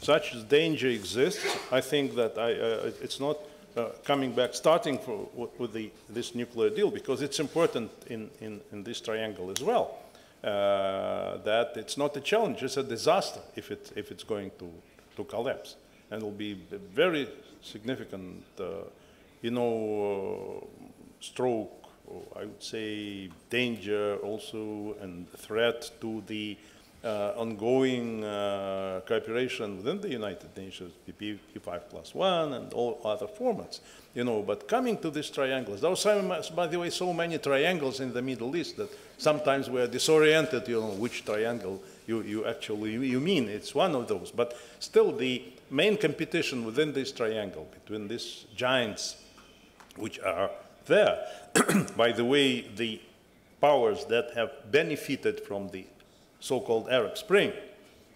such danger exists. I think that I, uh, it's not uh, coming back, starting for, with- the, this nuclear deal, because it's important in, in, in this triangle as well, uh, that it's not a challenge, it's a disaster if, it, if it's going to, to collapse. And it'll be a very significant, uh, you know, uh, stroke, I would say danger also, and threat to the uh, ongoing uh, cooperation within the United Nations, PP, P5 plus one, and all other formats. You know, but coming to these triangles, there are, by the way, so many triangles in the Middle East that sometimes we are disoriented, you know, which triangle you, you actually you mean. It's one of those. But still, the main competition within this triangle between these giants which are there. [clears throat] By the way, the powers that have benefited from the so-called Arab Spring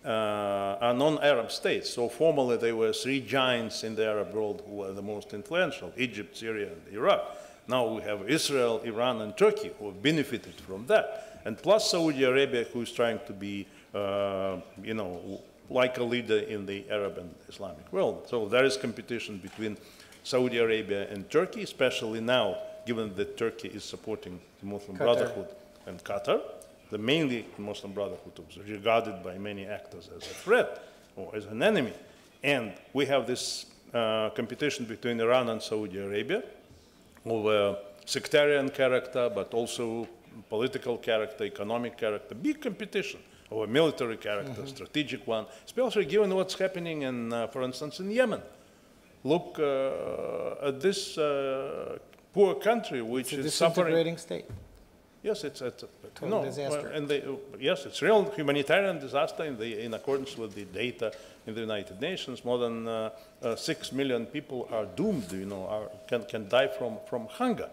uh, are non-Arab states. So formally, there were three giants in the Arab world who were the most influential: Egypt, Syria, and Iraq. Now we have Israel, Iran, and Turkey who have benefited from that, and plus Saudi Arabia, who is trying to be, uh, you know, like a leader in the Arab and Islamic world. So there is competition between Saudi Arabia and Turkey, especially now, given that Turkey is supporting the Muslim Qatar. Brotherhood and Qatar. The mainly Muslim Brotherhood was regarded by many actors as a threat or as an enemy. And we have this uh, competition between Iran and Saudi Arabia of a sectarian character, but also political character, economic character, big competition of a military character, strategic one, especially given what's happening in, uh, for instance, in Yemen. Look uh, at this uh, poor country which It's a is suffering. state. Yes, it's, it's a Total no, disaster. well, and they, yes, it's real humanitarian disaster in, the, in accordance with the data in the United Nations. More than uh, uh, six million people are doomed, you know, are, can, can die from, from hunger.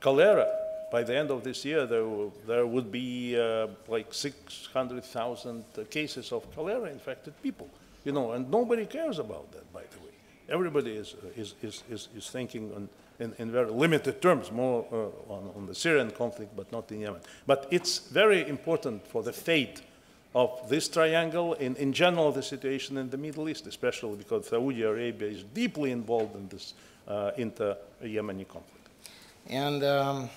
cholera. By the end of this year, there, will, there would be uh, like 600,000 cases of cholera infected people, you know, and nobody cares about that, by the way. Everybody is, is, is, is, is thinking on, in, in very limited terms, more uh, on, on the Syrian conflict, but not in Yemen. But it's very important for the fate of this triangle, in, general, the situation in the Middle East, especially because Saudi Arabia is deeply involved in this uh, inter-Yemeni conflict. And um,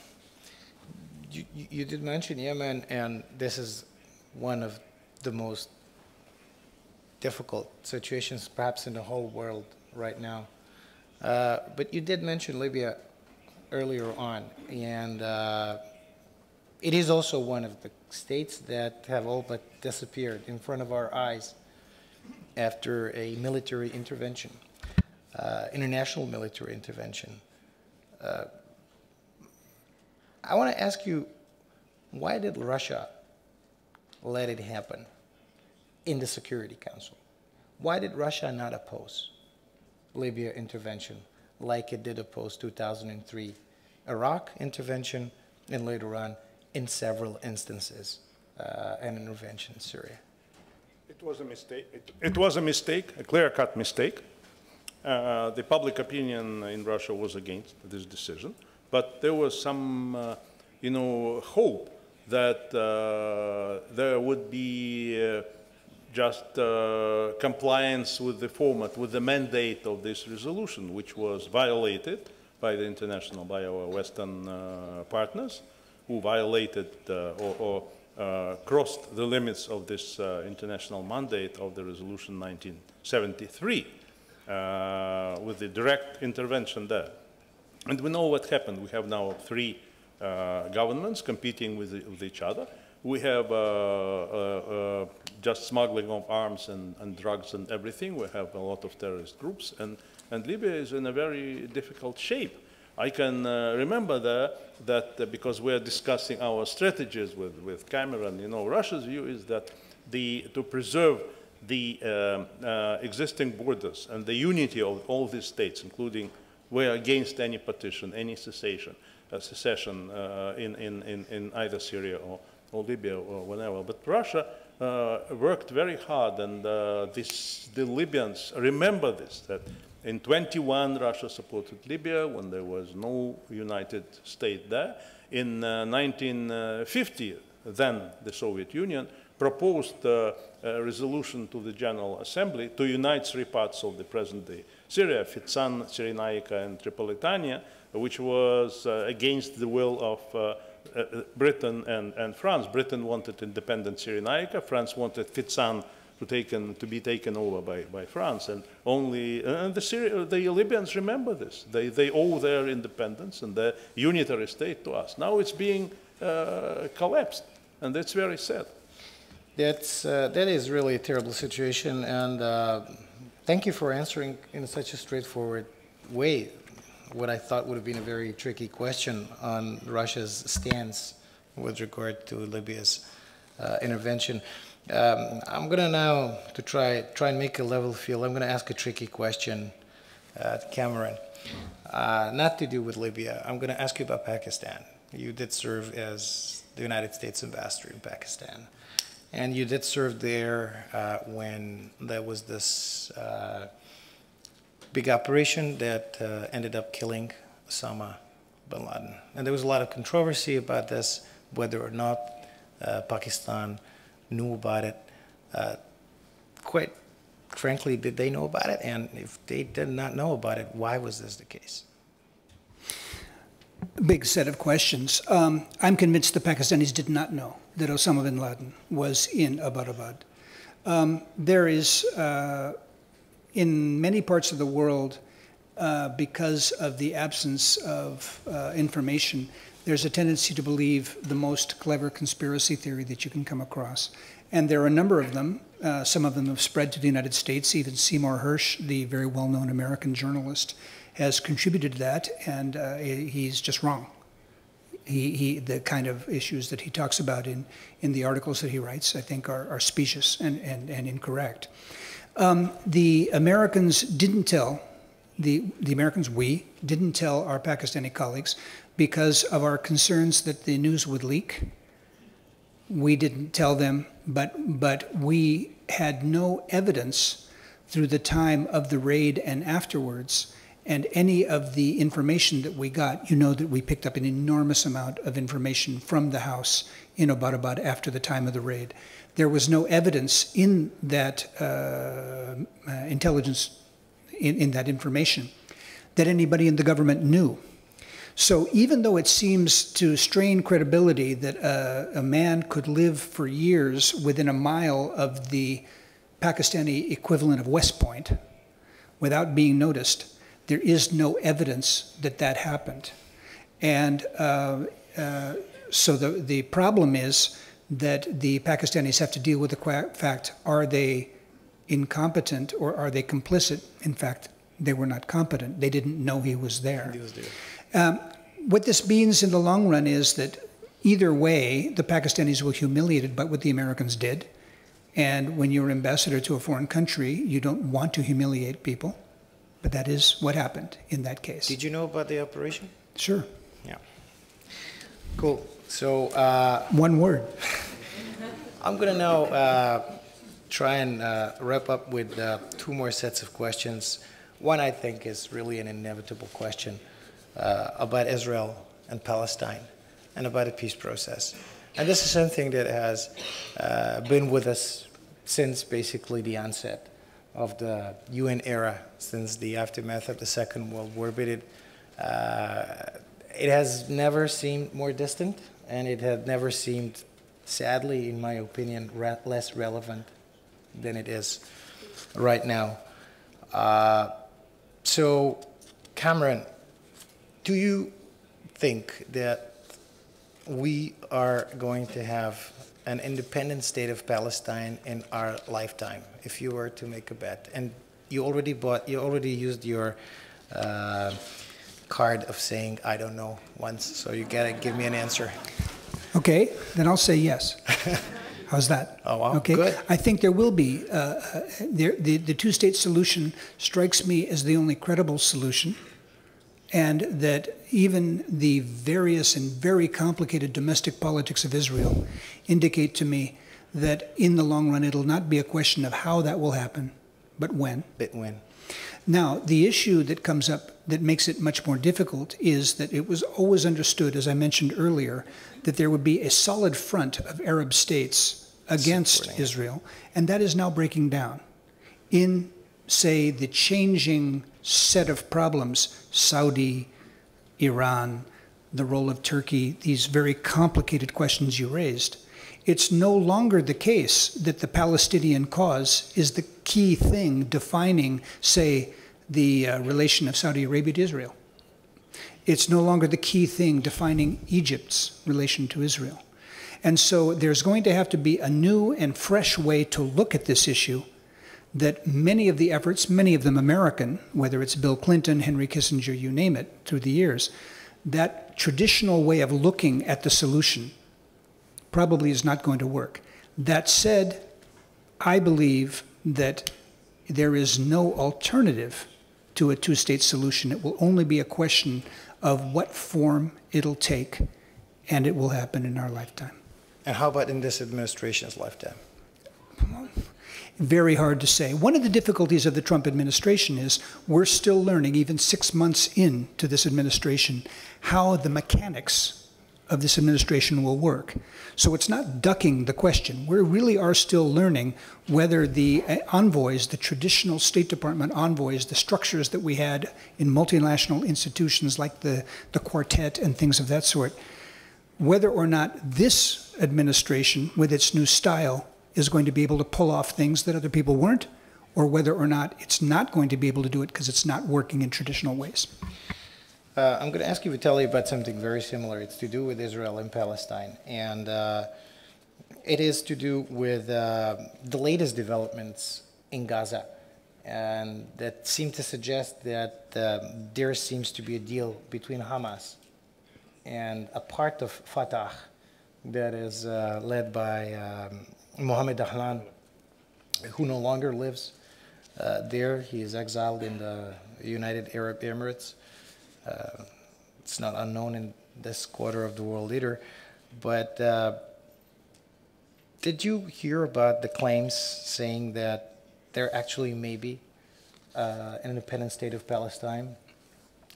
you you did mention Yemen, and this is one of the most difficult situations perhaps in the whole world right now. Uh, but you did mention Libya earlier on, and uh, it is also one of the states that have all but disappeared in front of our eyes after a military intervention, uh, international military intervention. Uh, I want to ask you, why did Russia let it happen in the Security Council? Why did Russia not oppose Libya intervention like it did oppose 2003 Iraq intervention and later on in several instances uh, an intervention in Syria? It was a mistake. It, it was a mistake, a clear-cut mistake. Uh, the public opinion in Russia was against this decision, but there was some, uh, you know, hope that uh, there would be uh, just uh, compliance with the format, with the mandate of this resolution, which was violated by the international, by our Western uh, partners, who violated uh, or, or uh, crossed the limits of this uh, international mandate of the resolution 1973 uh, with the direct intervention there. And we know what happened. We have now three governments competing with, with, each other. We have uh, uh, uh, just smuggling of arms and, and, drugs and everything. We have a lot of terrorist groups. And, and Libya is in a very difficult shape. I can uh, remember there that uh, because we're discussing our strategies with, with Cameron, you know, Russia's view is that the, to preserve the um, uh, existing borders and the unity of all these states, including we're against any partition, any cessation, secession in, in, in, either Syria or, or Libya or whatever. But Russia uh, worked very hard, and this, the Libyans remember this, that in 21, Russia supported Libya when there was no united state there. In uh, 1950, then the Soviet Union proposed uh, a resolution to the General Assembly to unite three parts of the present-day Syria, Fezzan, Cyrenaica, and Tripolitania, which was uh, against the will of uh, uh, Britain and, and, France. Britain wanted independent Cyrenaica, France wanted Fezzan to, taken, to be taken over by, by France. And only and the, Syri the Libyans remember this. They, they owe their independence and their unitary state to us. Now it's being uh, collapsed, and that's very sad. That's, uh, that is really a terrible situation, and uh, thank you for answering in such a straightforward way what I thought would have been a very tricky question on Russia's stance with regard to Libya's uh, intervention. Um, I'm going to now, to try, try and make a level field, I'm going to ask a tricky question uh, Cameron. Uh, not to do with Libya. I'm going to ask you about Pakistan. You did serve as the United States ambassador in Pakistan. And you did serve there uh, when there was this uh, big operation that uh, ended up killing Osama bin Laden. And there was a lot of controversy about this, whether or not uh, Pakistan knew about it. Uh, quite frankly, did they know about it? And if they did not know about it, why was this the case? Big set of questions. Um, I'm convinced the Pakistanis did not know that Osama bin Laden was in Abbottabad. Um, there is, uh, in many parts of the world, uh, because of the absence of uh, information, there's a tendency to believe the most clever conspiracy theory that you can come across. And there are a number of them. Uh, some of them have spread to the United States. Even Seymour Hersh, the very well known American journalist, has contributed to that, and uh, he's just wrong. He, he, the kind of issues that he talks about in, in the articles that he writes, I think, are, are specious and, and, and incorrect. Um, the Americans didn't tell, the, the Americans, we, didn't tell our Pakistani colleagues because of our concerns that the news would leak. We didn't tell them, but, but we had no evidence through the time of the raid and afterwards. And any of the information that we got, you know that we picked up an enormous amount of information from the house in Abbottabad after the time of the raid. There was no evidence in that uh, uh, intelligence, in, in that information, that anybody in the government knew. So even though it seems to strain credibility that a, a man could live for years within a mile of the Pakistani equivalent of West Point without being noticed, there is no evidence that that happened. And uh, uh, so the, the problem is that the Pakistanis have to deal with the fact are they incompetent or are they complicit? In fact, they were not competent. They didn't know he was there. He was there. Um, what this means in the long run is that either way, the Pakistanis will be humiliated by what the Americans did. And when you're ambassador to a foreign country, you don't want to humiliate people. But that is what happened in that case. Did you know about the operation? Sure. Yeah. Cool. So, uh, One word. [laughs] I'm going to now uh, try and uh, wrap up with uh, two more sets of questions. One, I think, is really an inevitable question uh, about Israel and Palestine and about the peace process. And this is something that has uh, been with us since basically the onset of the UN era, since the aftermath of the Second World War. But it, uh, it has never seemed more distant, and it had never seemed, sadly, in my opinion, re less relevant than it is right now. Uh, so, Cameron, do you think that we are going to have an independent state of Palestine in our lifetime, if you were to make a bet? And you already bought, you already used your uh, card of saying I don't know once, so you gotta give me an answer. Okay, then I'll say yes. [laughs] How's that? Oh, wow, okay. good. I think there will be. Uh, uh, there, the, the two state solution strikes me as the only credible solution, and that even the various and very complicated domestic politics of Israel indicate to me that in the long run it'll not be a question of how that will happen, but when. Bit when. Now, the issue that comes up that makes it much more difficult is that it was always understood, as I mentioned earlier, that there would be a solid front of Arab states against Israel, and that is now breaking down. In, say, the changing set of problems, Saudi, Iran, the role of Turkey, these very complicated questions you raised, it's no longer the case that the Palestinian cause is the key thing defining, say, the uh, relation of Saudi Arabia to Israel. It's no longer the key thing defining Egypt's relation to Israel. And so there's going to have to be a new and fresh way to look at this issue that many of the efforts, many of them American, whether it's Bill Clinton, Henry Kissinger, you name it, through the years, that traditional way of looking at the solution probably is not going to work. That said, I believe that there is no alternative to a two state solution. It will only be a question of what form it'll take, and it will happen in our lifetime. And how about in this administration's lifetime? Very hard to say. One of the difficulties of the Trump administration is we're still learning, even six months into this administration, how the mechanics of this administration will work. So it's not ducking the question. We really are still learning whether the uh, envoys, the traditional State Department envoys, the structures that we had in multinational institutions like the, the quartet and things of that sort, whether or not this administration, with its new style, is going to be able to pull off things that other people weren't, or whether or not it's not going to be able to do it because it's not working in traditional ways. Uh, I'm going to ask you, Vitaly, about something very similar. It's to do with Israel and Palestine. And uh, it is to do with uh, the latest developments in Gaza. And that seem to suggest that uh, there seems to be a deal between Hamas and a part of Fatah that is uh, led by um, Mohammed Dahlan, who no longer lives uh, there. He is exiled in the United Arab Emirates. Uh, it's not unknown in this quarter of the world either. But uh, did you hear about the claims saying that there actually may be uh, an independent state of Palestine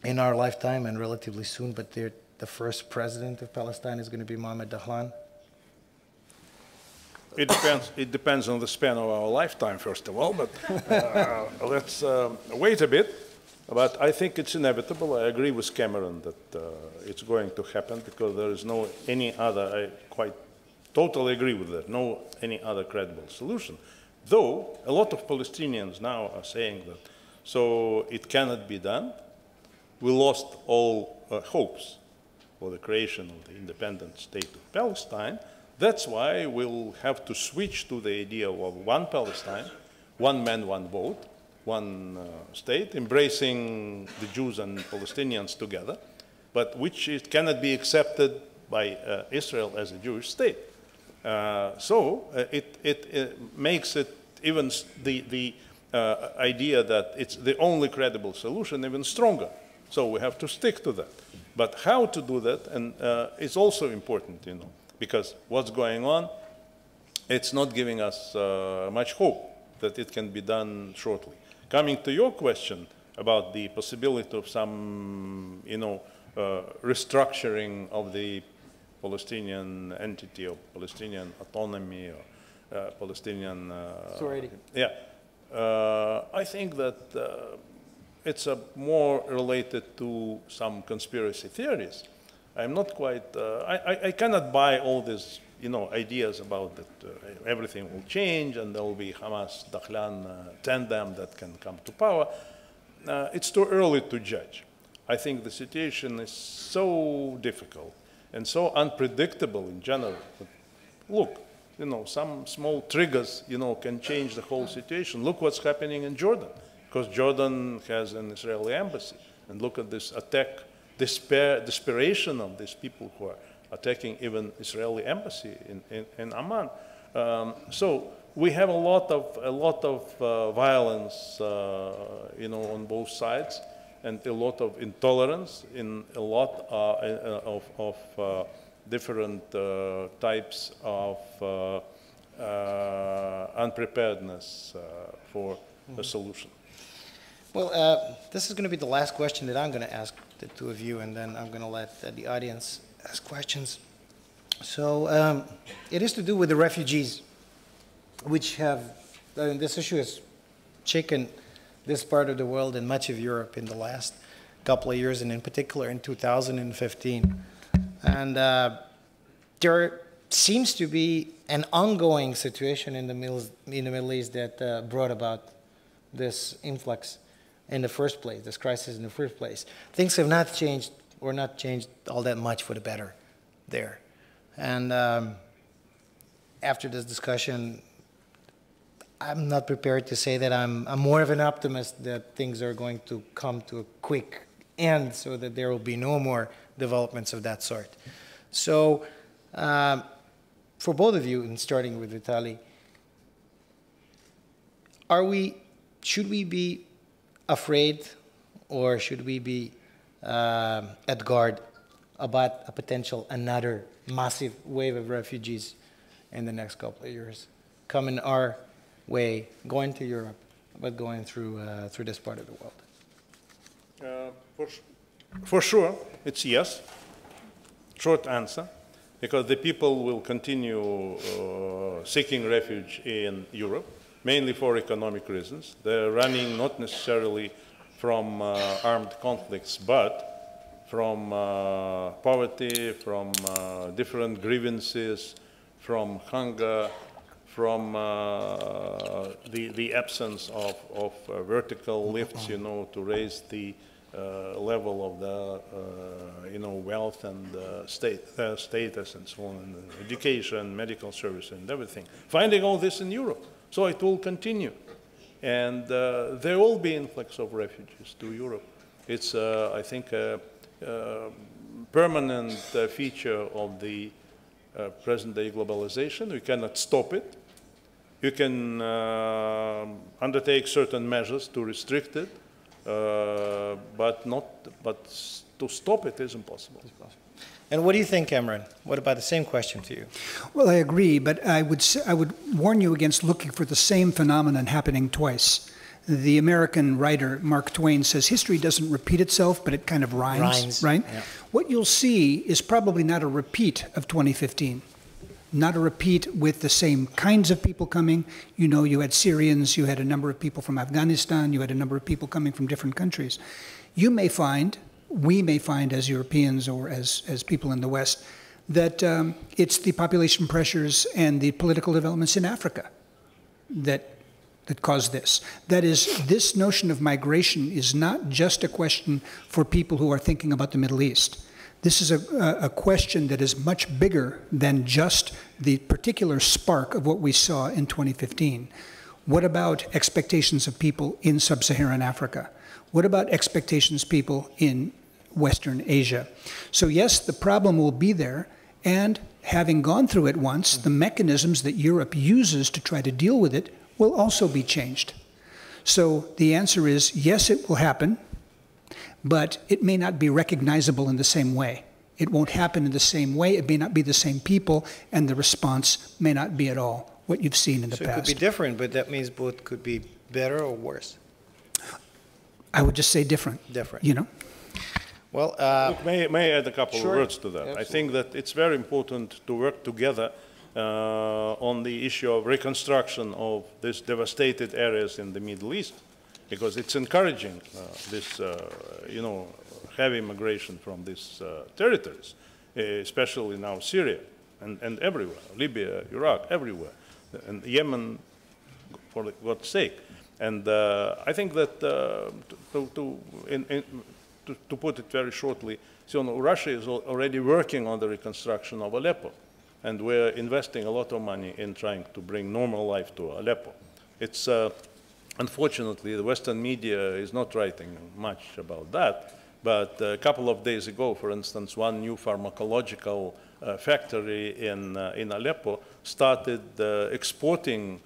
in our lifetime and relatively soon, but the first president of Palestine is going to be Mohammed Dahlan? It depends, it depends on the span of our lifetime, first of all, but uh, let's um, wait a bit. But I think it's inevitable. I agree with Cameron that uh, it's going to happen because there is no any other, I quite totally agree with that, no any other credible solution. Though a lot of Palestinians now are saying that, so it cannot be done. We lost all uh, hopes for the creation of the independent state of Palestine. That's why we'll have to switch to the idea of one Palestine, one man, one vote, one uh, state, embracing the Jews and Palestinians together, but which it cannot be accepted by uh, Israel as a Jewish state. Uh, so uh, it, it, it makes it even the, the uh, idea that it's the only credible solution even stronger. So we have to stick to that. But how to do that, and uh, it's also important, you know, because what's going on, it's not giving us uh, much hope that it can be done shortly. Coming to your question about the possibility of some, you know, uh, restructuring of the Palestinian entity or Palestinian autonomy or uh, Palestinian. Uh. Yeah. Uh, I think that uh, it's a more related to some conspiracy theories. I'm not quite, uh, I, I- I cannot buy all these, you know, ideas about that uh, everything will change and there will be Hamas, Dahlan uh, tandem that can come to power. Uh, it's too early to judge. I think the situation is so difficult and so unpredictable in general. But look, you know, some small triggers, you know, can change the whole situation. Look what's happening in Jordan, because Jordan has an Israeli embassy. And look at this attack, despair, desperation of these people who are attacking even Israeli embassy in, in, in Amman. Um, so we have a lot of, a lot of uh, violence, uh, you know, on both sides and a lot of intolerance in a lot uh, uh, of, of uh, different uh, types of uh, uh, unpreparedness uh, for a solution. Well, uh, this is going to be the last question that I'm going to ask the two of you, and then I'm going to let uh, the audience ask questions. So um, it is to do with the refugees, which have, I mean, this issue has shaken this part of the world and much of Europe in the last couple of years, and in particular in 2015. And uh, there seems to be an ongoing situation in the Middle, in the Middle East that uh, brought about this influx in the first place, this crisis in the first place. Things have not changed or not changed all that much for the better there. And um, after this discussion, I'm not prepared to say that I'm, I'm more of an optimist that things are going to come to a quick end so that there will be no more developments of that sort. So, um, for both of you, and starting with Vitaly, are we, should we be afraid or should we be um, at guard about a potential another massive wave of refugees in the next couple of years coming our way, going to Europe, but going through, uh, through this part of the world? Uh, for, for sure, it's yes. Short answer, because the people will continue uh, seeking refuge in Europe, mainly for economic reasons. They're running not necessarily from uh, armed conflicts, but from uh, poverty, from uh, different grievances, from hunger, from uh, the, the absence of, of uh, vertical lifts, you know, to raise the uh, level of the, you know, wealth and state, status and so on, and education, medical service and everything. Finding all this in Europe. So it will continue. And uh, there will be influx of refugees to Europe. It's, uh, I think, a, a permanent uh, feature of the uh, present-day globalization. We cannot stop it. You can uh, undertake certain measures to restrict it, uh, but not, but to stop it is impossible. And what do you think, Cameron? What about the same question to you? Well, I agree, but I would, I would warn you against looking for the same phenomenon happening twice. The American writer Mark Twain says history doesn't repeat itself, but it kind of rhymes, Rhymes, right? yeah. What you'll see is probably not a repeat of 2015, not a repeat with the same kinds of people coming. You know, you had Syrians, you had a number of people from Afghanistan, you had a number of people coming from different countries. You may find, we may find as Europeans or as, as people in the West, that um, it's the population pressures and the political developments in Africa that that caused this. That is, this notion of migration is not just a question for people who are thinking about the Middle East. This is a, a a question that is much bigger than just the particular spark of what we saw in 2015. What about expectations of people in sub Saharan Africa? What about expectations people in Western Asia? So, yes, the problem will be there, and having gone through it once, the mechanisms that Europe uses to try to deal with it will also be changed. So, the answer is yes, it will happen, but it may not be recognizable in the same way. It won't happen in the same way, it may not be the same people, and the response may not be at all what you've seen in the So it could past. be different, but that means both could be better or worse. I would just say different. Different. You know? Well, uh, Look, may, may I add a couple Sure. of words to that? I think that it's very important to work together uh, on the issue of reconstruction of these devastated areas in the Middle East, because it's encouraging uh, this, uh, you know, heavy migration from these uh, territories, especially now Syria and, and everywhere, Libya, Iraq, everywhere, and Yemen, for God's sake. And uh, I think that, uh, to, to, in, in, to, to put it very shortly, so you know, Russia is al- already working on the reconstruction of Aleppo, and we're investing a lot of money in trying to bring normal life to Aleppo. It's uh, unfortunately the Western media is not writing much about that, but a couple of days ago, for instance, one new pharmacological uh, factory in uh, in Aleppo started uh, exporting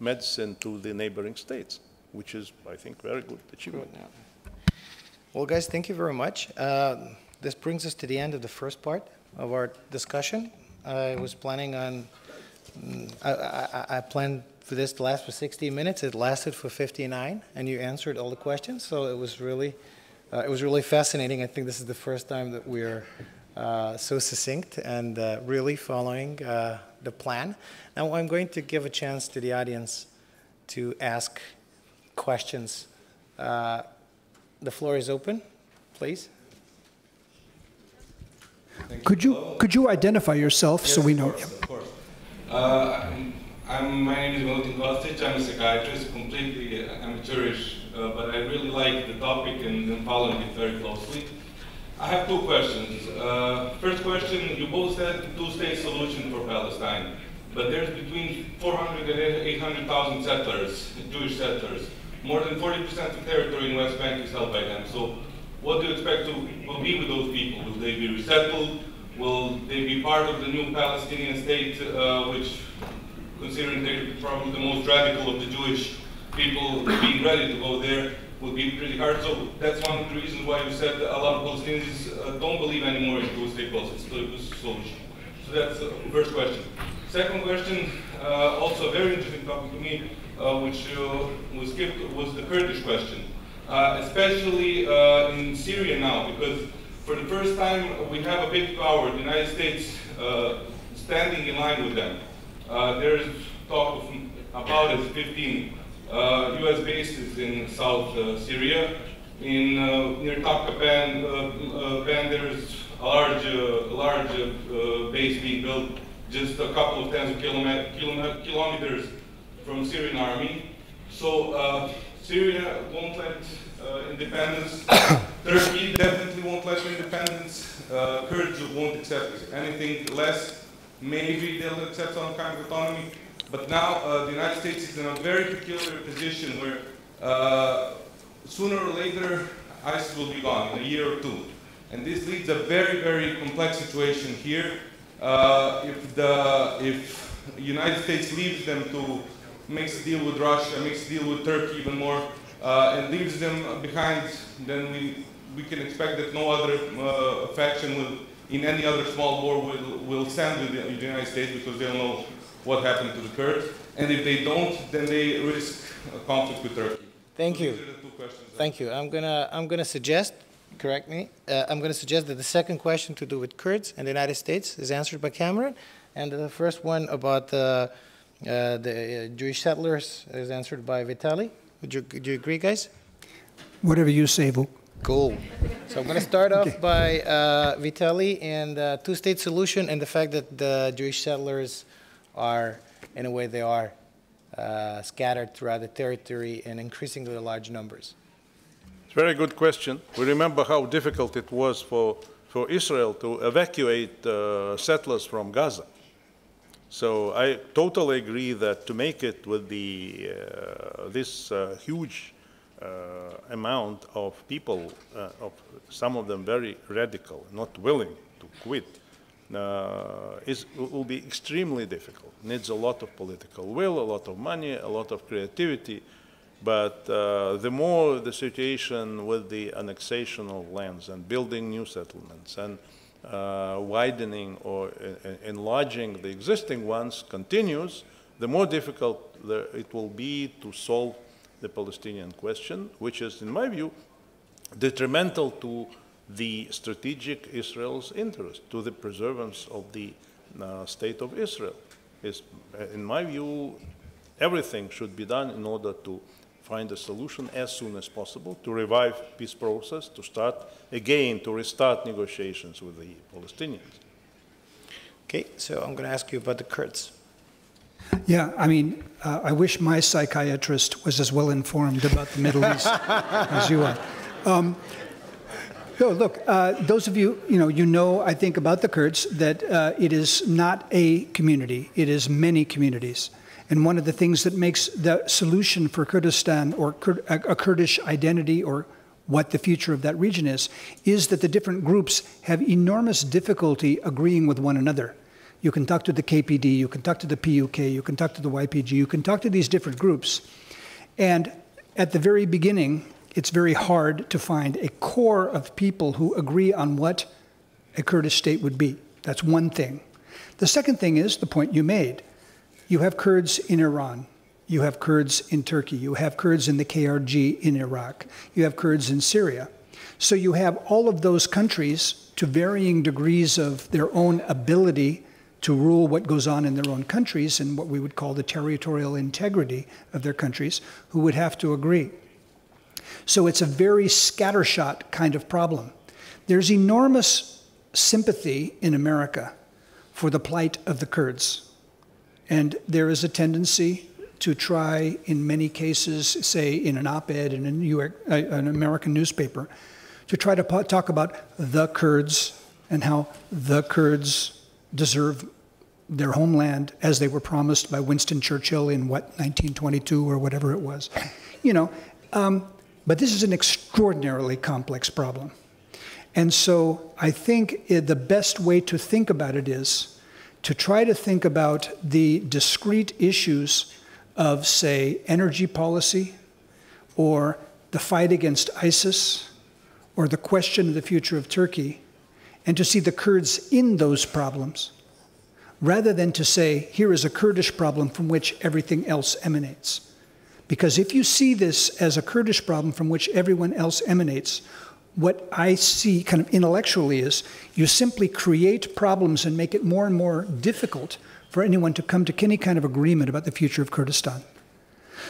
medicine to the neighboring states, which is, I think, very good achievement. Well, guys, thank you very much. Uh, This brings us to the end of the first part of our discussion. I was planning on, mm, I- I I- planned for this to last for 60 minutes. It lasted for 59, and you answered all the questions, so it was really, uh, it was really fascinating. I think this is the first time that we're uh, so succinct and uh, really following uh, the plan. Now, I'm going to give a chance to the audience to ask questions. Uh, The floor is open, please. Could you, could you identify yourself so we know? Of course, of course. Uh, I'm, I'm, my name is Valentin Kostic. I'm a psychiatrist, completely amateurish, uh, but I really like the topic and, and following it very closely. I have two questions. Uh, first question, you both said two-state solution for Palestine, but there's between 400 and 800,000 settlers, Jewish settlers. More than 40% of the territory in West Bank is held by them. So what do you expect to will be with those people? Will they be resettled? Will they be part of the new Palestinian state, uh, which, considering they're probably the most radical of the Jewish people, being ready to go there would be pretty hard. So that's one of the reasons why you said a lot of Palestinians uh, don't believe anymore in two-state solution. So that's the first question. Second question, uh, also a very interesting topic to me, which uh, was skipped, was the Kurdish question. Uh, especially uh, in Syria now, because for the first time we have a big power, the United States, uh, standing in line with them. Uh, there's talk of about 15 uh, U.S. bases in South uh, Syria. In uh, near Taqaban, uh, uh, there's a large, uh, large uh, base being built just a couple of tens of kilome- kilome- kilometers from Syrian army. So uh, Syria won't let uh, independence. [coughs] Turkey definitely won't let independence. Uh, Kurds won't accept anything less. Maybe they'll accept some kind of autonomy. But now uh, the United States is in a very peculiar position where uh, sooner or later ISIS will be gone in a year or two. And this leads a very, very complex situation here. Uh, if the if United States leaves them to makes a deal with Russia, makes a deal with Turkey even more, uh, and leaves them behind, then we we can expect that no other uh, faction will in any other small war will, will stand with the, United States because they don't know what happened to the Kurds. And if they don't, then they risk a conflict with Turkey. Thank So you. these are the two questions Thank you. I'm gonna, I'm gonna suggest, correct me, uh, I'm gonna suggest that the second question to do with Kurds and the United States is answered by Cameron, and the first one about uh, uh, the uh, Jewish settlers is answered by Vitaly. Would you, do you agree, guys? Whatever you say, Vuk. Cool. So I'm going to start off by uh, Vitaly and uh, two-state solution and the fact that the Jewish settlers are, in a way, they are uh, scattered throughout the territory in increasingly large numbers. It's a very good question. We remember how difficult it was for, for Israel to evacuate uh, settlers from Gaza. So I totally agree that to make it with the, uh, this uh, huge uh, amount of people, uh, of some of them very radical, not willing to quit, uh, is, will be extremely difficult. Needs a lot of political will, a lot of money, a lot of creativity. But uh, the more the situation with the annexation of lands and building new settlements and uh, widening or enlarging the existing ones continues, the more difficult the, it will be to solve the Palestinian question, which is, in my view, detrimental to the strategic Israel's interest, to the preservance of the uh, state of Israel. Is, in my view, everything should be done in order to find a solution as soon as possible, to revive peace process, to start again, to restart negotiations with the Palestinians. Okay, so I'm going to ask you about the Kurds. Yeah, I mean, uh, I wish my psychiatrist was as well informed about the Middle East [laughs] as you are. Um, no, look, uh, those of you, you know, you know, I think about the Kurds that uh, it is not a community; it is many communities. And one of the things that makes the solution for Kurdistan or a Kurdish identity or what the future of that region is, is that the different groups have enormous difficulty agreeing with one another. You can talk to the KDP, you can talk to the PUK, you can talk to the YPG, you can talk to these different groups. And at the very beginning, it's very hard to find a core of people who agree on what a Kurdish state would be. That's one thing. The second thing is the point you made. You have Kurds in Iran. You have Kurds in Turkey. You have Kurds in the KRG in Iraq. You have Kurds in Syria. So you have all of those countries to varying degrees of their own ability to rule what goes on in their own countries and what we would call the territorial integrity of their countries, who would have to agree. So it's a very scattershot kind of problem. There's enormous sympathy in America for the plight of the Kurds. And there is a tendency to try, in many cases, say in an op ed in a uh, an American newspaper, to try to talk about the Kurds and how the Kurds deserve their homeland as they were promised by Winston Churchill in what, 1922 or whatever it was. You know, um, but this is an extraordinarily complex problem. And so I think it, the best way to think about it is to try to think about the discrete issues of, say, energy policy or the fight against ISIS or the question of the future of Turkey and to see the Kurds in those problems rather than to say, here is a Kurdish problem from which everything else emanates. Because if you see this as a Kurdish problem from which everyone else emanates, what I see kind of intellectually is you simply create problems and make it more and more difficult for anyone to come to any kind of agreement about the future of Kurdistan.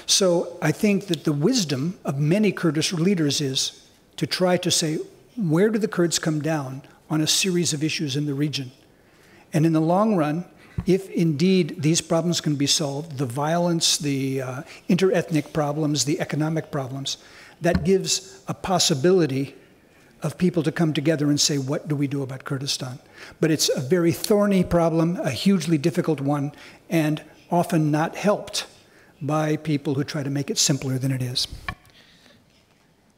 So I think that the wisdom of many Kurdish leaders is to try to say, where do the Kurds come down on a series of issues in the region? And in the long run, if indeed these problems can be solved, the violence, the uh, interethnic problems, the economic problems, that gives a possibility of people to come together and say, what do we do about Kurdistan? But it's a very thorny problem, a hugely difficult one, and often not helped by people who try to make it simpler than it is.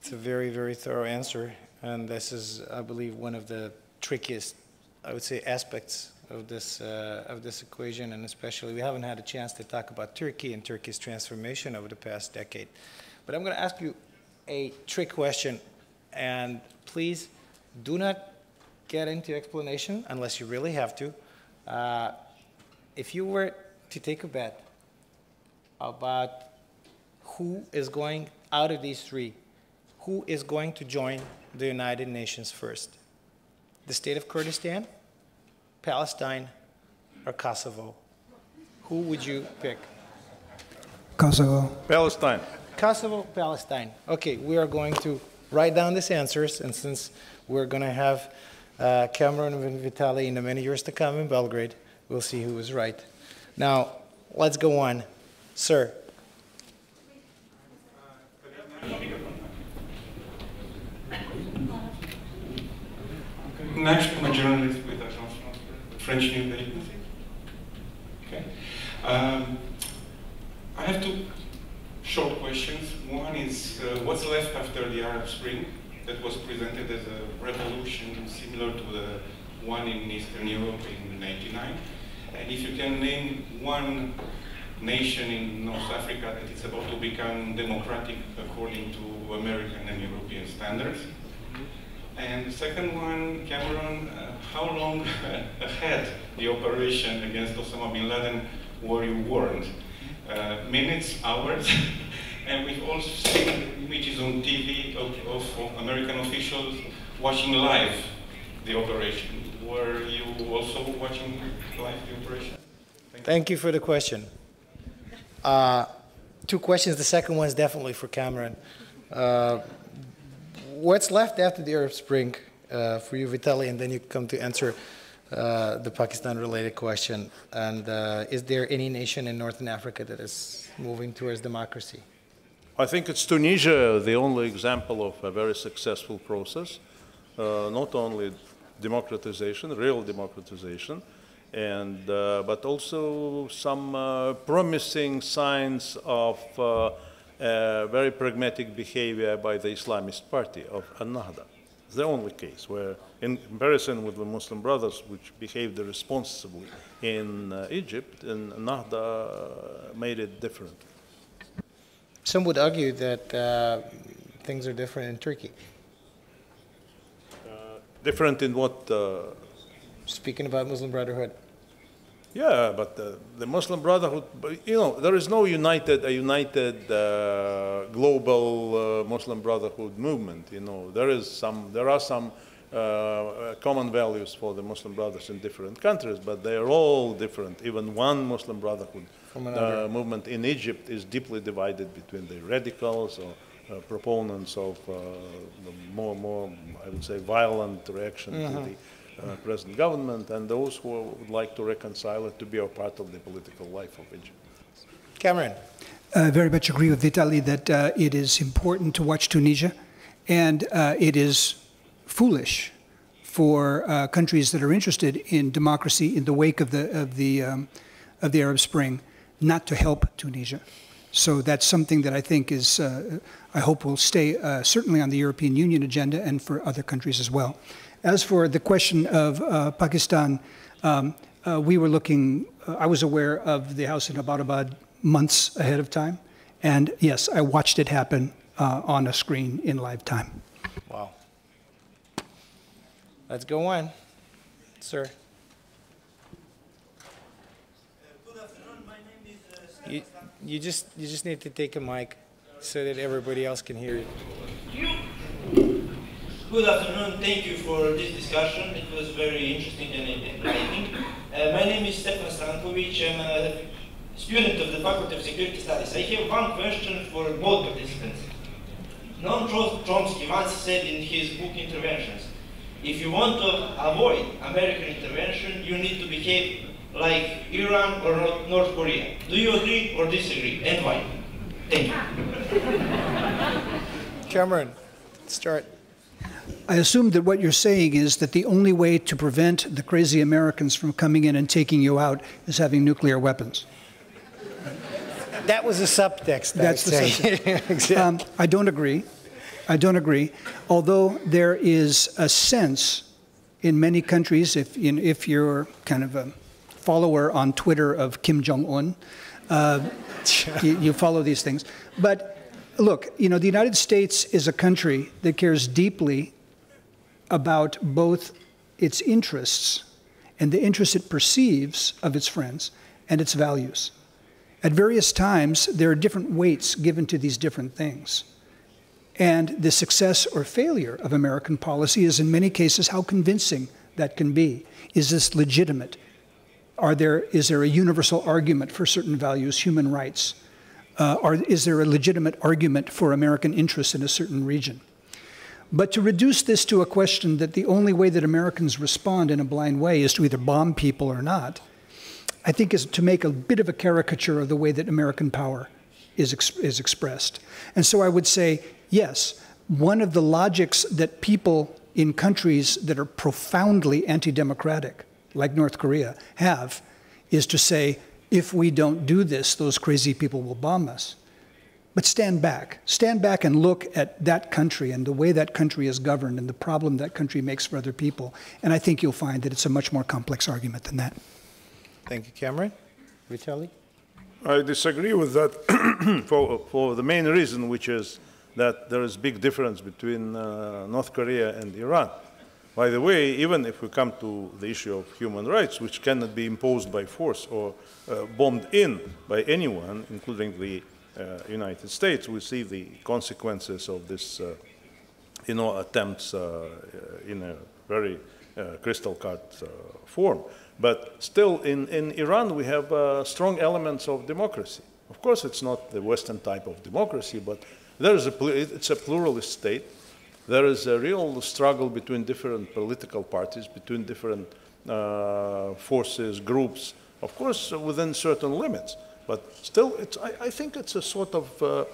It's a very, very thorough answer, and this is, I believe, one of the trickiest, I would say, aspects of this uh, of this equation, and especially we haven't had a chance to talk about Turkey and Turkey's transformation over the past decade. But I'm going to ask you a trick question, and please do not get into explanation unless you really have to. Uh, If you were to take a bet about who is going, out of these three, who is going to join the United Nations first? The state of Kurdistan, Palestine, or Kosovo? Who would you pick? Kosovo. Palestine. Kosovo, Palestine. Okay, we are going to write down these answers, and since we're going to have uh, Cameron and Vitaly in the many years to come in Belgrade, we'll see who was right. Now, let's go on. Sir, Next, I'm a journalist with a French news agency. Okay. Um, I have two short questions. One is, uh, what's left after the Arab Spring that was presented as a revolution similar to the one in Eastern Europe in 99? And if you can name one nation in North Africa that is about to become democratic according to American and European standards. And the second one, Cameron, uh, how long [laughs] ahead the operation against Osama bin Laden were you warned? Uh, minutes, hours? [laughs] and we've also seen images on TV of, of, American officials watching live the operation. Were you also watching live the operation? thank you for the question. Uh, two questions. The second one is definitely for Cameron. Uh, what's left after the Arab Spring uh, for you, Vitaly, and then you come to answer uh, the Pakistan-related question. And uh, is there any nation in Northern Africa that is moving towards democracy? I think it's Tunisia, the only example of a very successful process, uh, not only democratization, real democratization, and, uh, but also some uh, promising signs of very pragmatic behavior by the Islamist party of An-Nahda. It's the only case where, in comparison with the Muslim Brothers, which behaved responsibly in uh, Egypt, and Nahda made it different. Some would argue that uh, things are different in Turkey. Different in what? Uh, Speaking about Muslim Brotherhood, Yeah, but uh, the Muslim Brotherhood, you know, there is no united, a united uh, global uh, Muslim Brotherhood movement. You know, there is some, there are some uh, common values for the Muslim Brothers in different countries, but they are all different. Even one Muslim Brotherhood uh, movement in Egypt is deeply divided between the radicals or uh, proponents of uh, the more, more, I would say, violent reaction to the uh, present government, and those who would like to reconcile it to be a part of the political life of Egypt. Cameron. I very much agree with Vitaly that uh, it is important to watch Tunisia, and uh, it is foolish for uh, countries that are interested in democracy in the wake of the of the um, of the Arab Spring not to help Tunisia. So that's something that I think is, uh, I hope will stay uh, certainly on the European Union agenda and for other countries as well. As for the question of uh, Pakistan, um, uh, we were looking, uh, I was aware of the house in Abbottabad months ahead of time. And yes, I watched it happen uh, on a screen in live time. Wow. Let's go on, sir. Good afternoon. My name is uh, Stefan You, you just you just need to take a mic so that everybody else can hear you. Good afternoon. Thank you for this discussion. It was very interesting and enlightening. Uh, my name is Stefan Stankovic. I'm a student of the Faculty of Security Studies. I have one question for both participants. Noam Chom- Chomsky once said in his book Interventions, if you want to avoid American intervention, you need to behave like Iran or North Korea. Do you agree or disagree? And why? Thank you. Cameron, start. I assume that what you're saying is that the only way to prevent the crazy Americans from coming in and taking you out is having nuclear weapons. That was a subtext. That's the I'd say. [laughs] exactly. Um, I don't agree. I don't agree. Although there is a sense in many countries, if, in, if you're kind of a follower on Twitter of Kim Jong un, uh, [laughs] you, you follow these things. But look, you know, the United States is a country that cares deeply about both its interests and the interests it perceives of its friends and its values. At various times, there are different weights given to these different things. And the success or failure of American policy is, in many cases, how convincing that can be. Is this legitimate? Are there, is there a universal argument for certain values, human rights? Uh, are, is there a legitimate argument for American interests in a certain region? But to reduce this to a question that the only way that Americans respond in a blind way is to either bomb people or not, I think is to make a bit of a caricature of the way that American power is, ex is expressed. And so I would say, yes, one of the logics that people in countries that are profoundly anti democratic, like North Korea, have is to say, if we don't do this, those crazy people will bomb us. But stand back. Stand back and look at that country and the way that country is governed and the problem that country makes for other people. And I think you'll find that it's a much more complex argument than that. Thank you, Cameron. Vitaly? I disagree with that [clears throat] for, for the main reason, which is that there is big difference between uh, North Korea and Iran. By the way, even if we come to the issue of human rights, which cannot be imposed by force or uh, bombed in by anyone, including the uh, United States, we see the consequences of this, uh, you know, attempts uh, in a very uh, crystal cut uh, form. But still, in, in Iran, we have strong elements of democracy. Of course, it's not the Western type of democracy, but there is a, it's a pluralist state. There is a real struggle between different political parties, between different uh, forces, groups, of course, within certain limits. But still, I, I, think it's a sort of, uh,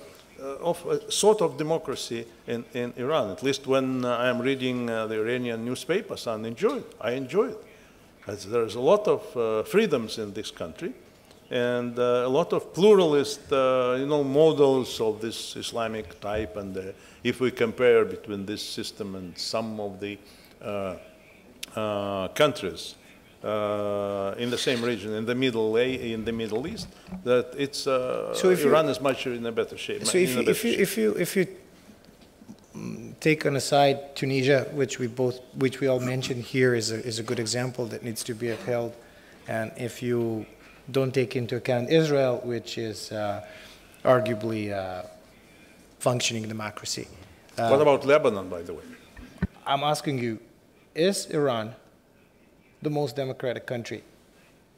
uh, of a sort of democracy in, in Iran. At least when uh, I am reading uh, the Iranian newspapers, I enjoy it. I enjoy it. As there's a lot of freedoms in this country and uh, a lot of pluralist, uh, you know, models of this Islamic type. And uh, if we compare between this system and some of the countries in the same region, in the Middle in the Middle East, that it's so if Iran you, is much in a better shape. So if you, if you, if you if you take on aside Tunisia, which we both which we all mentioned here, is a, is a good example that needs to be upheld, and if you don't take into account Israel, which is uh, arguably uh, functioning democracy. Uh, what about Lebanon, by the way? I'm asking you, is Iran the most democratic country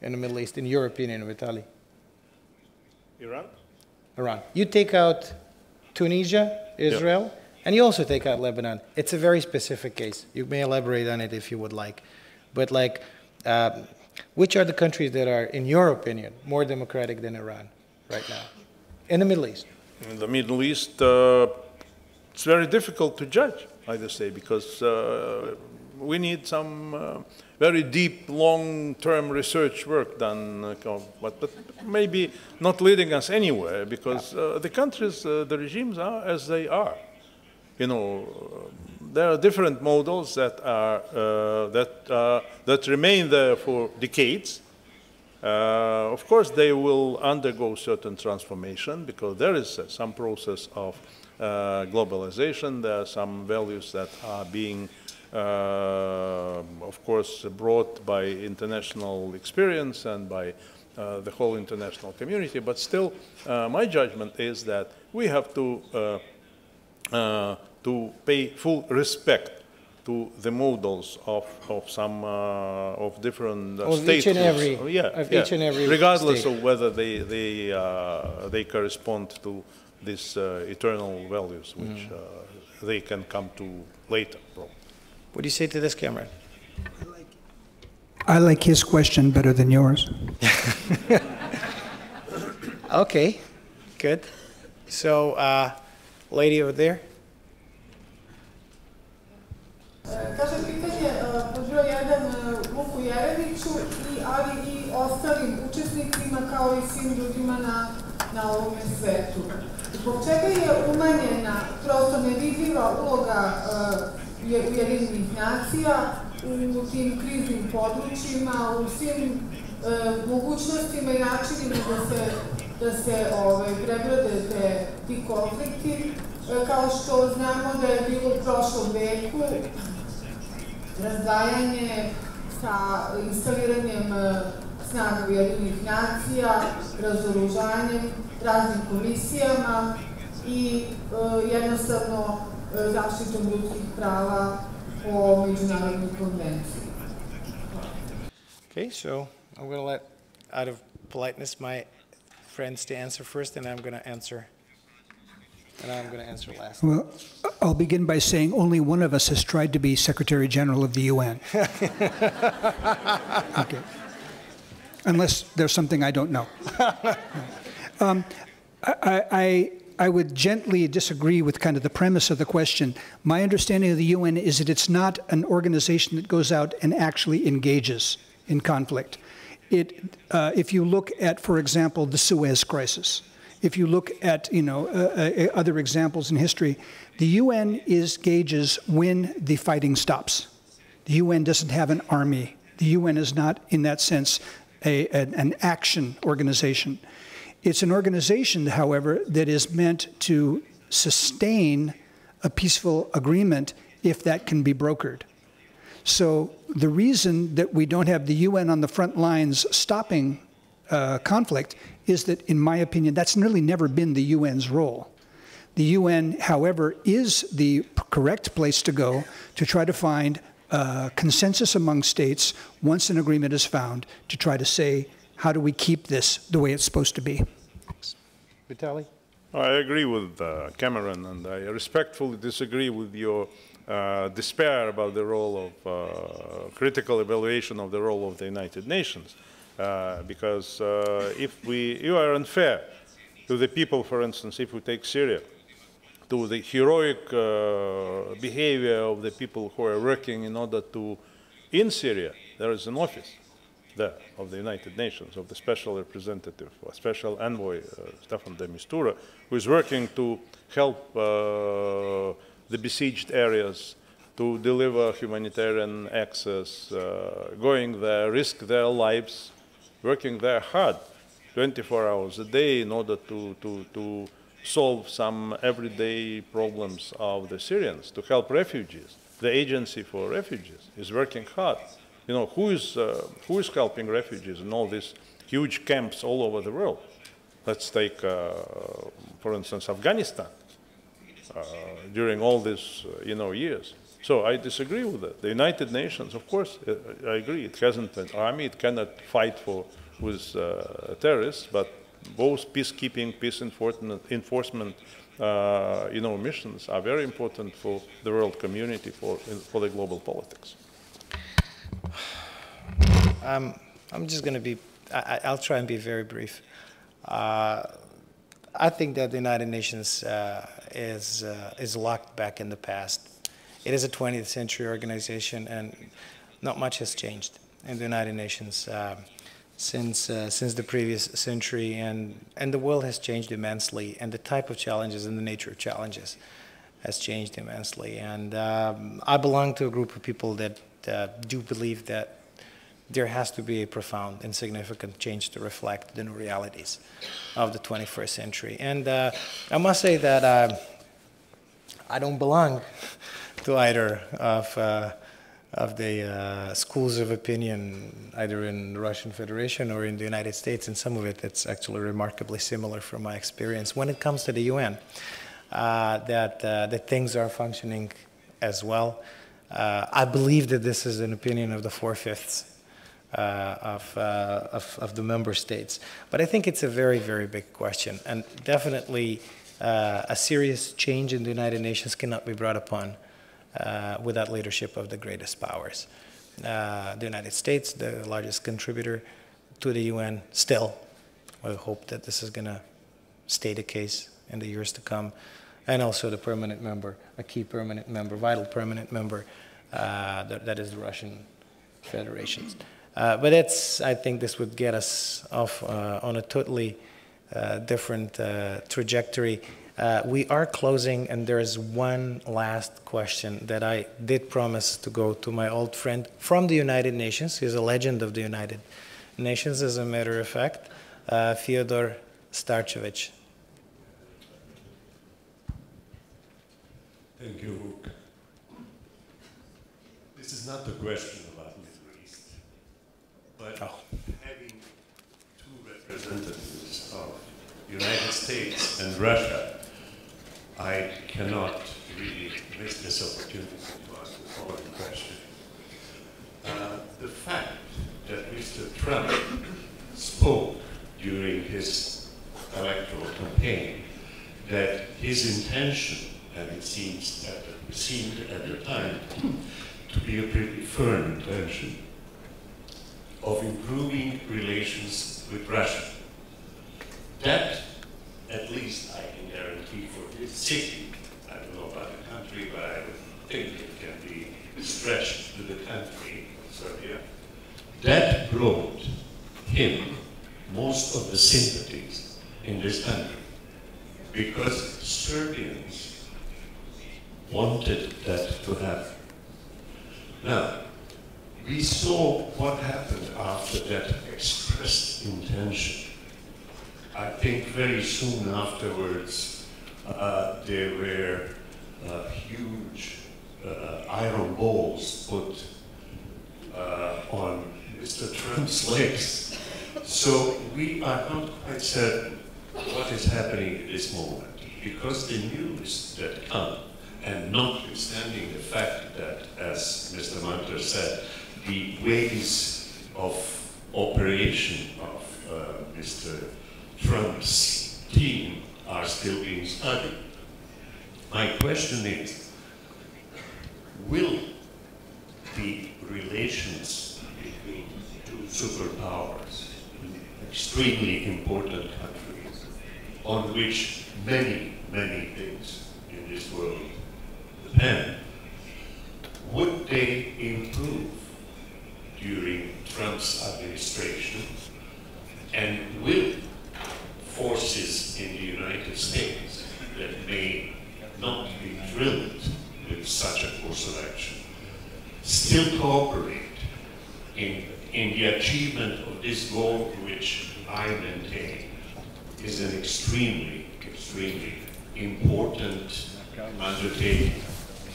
in the Middle East, in your opinion, Vitaly? Iran? Iran. You take out Tunisia, Israel, yeah. and you also take out Lebanon. It's a very specific case. You may elaborate on it if you would like. But like, uh, which are the countries that are, in your opinion, more democratic than Iran right now in the Middle East? In the Middle East, uh, it's very difficult to judge, I just say, because uh, we need some uh, very deep, long-term research work done, uh, but, but, maybe not leading us anywhere, because uh, the countries, uh, the regimes are as they are. You know, there are different models that are uh, that uh, that remain there for decades. Uh, of course, they will undergo certain transformation because there is some process of uh, globalization. There are some values that are being, of course, brought by international experience and by uh, the whole international community. But still, my judgment is that we have to to pay full respect to the models of, of some uh, of different uh, of states. Each and every, uh, yeah, of yeah. each and every regardless state. of whether they they uh, they correspond to these uh, eternal values, which mm. Uh, they can come to later. Probably. What do you say to this, Cameron? I like his question better than yours. [laughs] okay, good. So, uh, lady over there. Kaže pitanje pod broj jedan Vuku Jeremiću, i, ali i ostalim učesnicima kao i svim ljudima na, na ovome svetu. Zbog čega je umanjena prosto nevidljiva uloga Ujedinjenih nacija u tim kriznim područjima, u svim uh, mogućnostima i načinima da se, da se ovaj, prebrode te, ti konflikti, uh, kao što znamo da je bilo u prošlom veku, razdvajanje sa instaliranjem e, snaga Ujedinih nacija, razoružanjem, raznim komisijama i e, jednostavno e, zaštitom ljudskih prava po međunarodnoj konvenciji. Okay, so I'm going to let, out of politeness, my friends to answer first, and I'm going to answer, and I'm going to answer last. Well, I'll begin by saying only one of us has tried to be Secretary General of the UN. [laughs] okay. Unless there's something I don't know. [laughs] um, I, I, I would gently disagree with kind of the premise of the question. My understanding of the UN is that it's not an organization that goes out and actually engages in conflict. It, uh, if you look at, for example, the Suez Crisis, if you look at you know uh, uh, other examples in history, the UN is gauges when the fighting stops. The UN doesn't have an army. The UN is not, in that sense, a, an action organization. It's an organization, however, that is meant to sustain a peaceful agreement if that can be brokered. So the reason that we don't have the UN on the front lines stopping uh, conflict is that, in my opinion, that's really never been the UN's role. The UN, however, is the correct place to go to try to find uh, consensus among states once an agreement is found to try to say, how do we keep this the way it's supposed to be? Vitaly? I agree with uh, Cameron, and I respectfully disagree with your uh, despair about the role of uh, critical evaluation of the role of the United Nations. Uh, because uh, if we, you are unfair to the people, for instance, if we take Syria, to the heroic uh, behavior of the people who are working in order to, in Syria, there is an office there of the United Nations, of the special representative, special envoy, uh, Staffan de Mistura, who is working to help uh, the besieged areas to deliver humanitarian access, uh, going there, risk their lives, working there hard, 24 hours a day in order to, to, to solve some everyday problems of the Syrians, to help refugees. The Agency for Refugees is working hard. You know, who is, uh, who is helping refugees in all these huge camps all over the world? Let's take, uh, for instance, Afghanistan uh, during all these, uh, you know, years. So I disagree with that. The United Nations, of course, uh, I agree, it hasn't an army, it cannot fight for, with uh, terrorists, but both peacekeeping, peace enforcement, uh, you know, missions are very important for the world community, for, for the global politics. Um, I'm just going to be, I, I'll try and be very brief. Uh, I think that the United Nations uh, is, uh, is locked back in the past. It is a 20th century organization, and not much has changed in the United Nations uh, since, uh, since the previous century, and, and the world has changed immensely, and the type of challenges and the nature of challenges has changed immensely. And um, I belong to a group of people that uh, do believe that there has to be a profound and significant change to reflect the new realities of the 21st century. And uh, I must say that uh, I don't belong to either of, uh, of the uh, schools of opinion, either in the Russian Federation or in the United States, and some of it that's actually remarkably similar from my experience when it comes to the UN, uh, that, uh, that things are functioning as well. I believe that this is an opinion of the four-fifths uh, of, uh, of, of, the member states. But I think it's a very, very big question. And definitely uh, a serious change in the United Nations cannot be brought upon without leadership of the greatest powers. the United States, the largest contributor to the UN, still. I hope that this is going to stay the case in the years to come. And also the permanent member, a key permanent member, vital permanent member, uh, that, that is the Russian Federation. Uh, but it's, I think this would get us off uh, on a totally uh, different uh, trajectory. Uh, we are closing, and there is one last question that I did promise to go to my old friend from the United Nations. He's a legend of the United Nations, as a matter of fact, Feodor Starčević. Thank you, Vuk. this is not a question about Middle East, but having two representatives of United States and Russia, I cannot really miss this opportunity to ask the following question. Uh, the fact that Mr. Trump spoke during his electoral campaign that his intention, and it seems at the, seemed at the time to be a pretty firm intention, of improving relations with Russia. That, at least I can guarantee for this city, I don't know about the country, but I think it can be stretched to the country, Serbia. That brought him most of the sympathies in this country because Serbians wanted that to happen. Now, we saw what happened after that expressed intention. I think very soon afterwards, uh, there were uh, huge uh, iron balls put uh, on Mr. Trump's legs. So we are not quite certain what is happening at this moment because the news that and notwithstanding the fact that, as Mr. Munter said, the ways of operation of uh, Mr. Trump's team are still being studied. My question is, will the relations between two superpowers, extremely important countries, on which many, many things in this world depend, would they improve during Trump's administration? And will forces in the United States that may not be drilled with such a course of action still cooperate in, in the achievement of this goal, which I maintain is an extremely, extremely important undertaking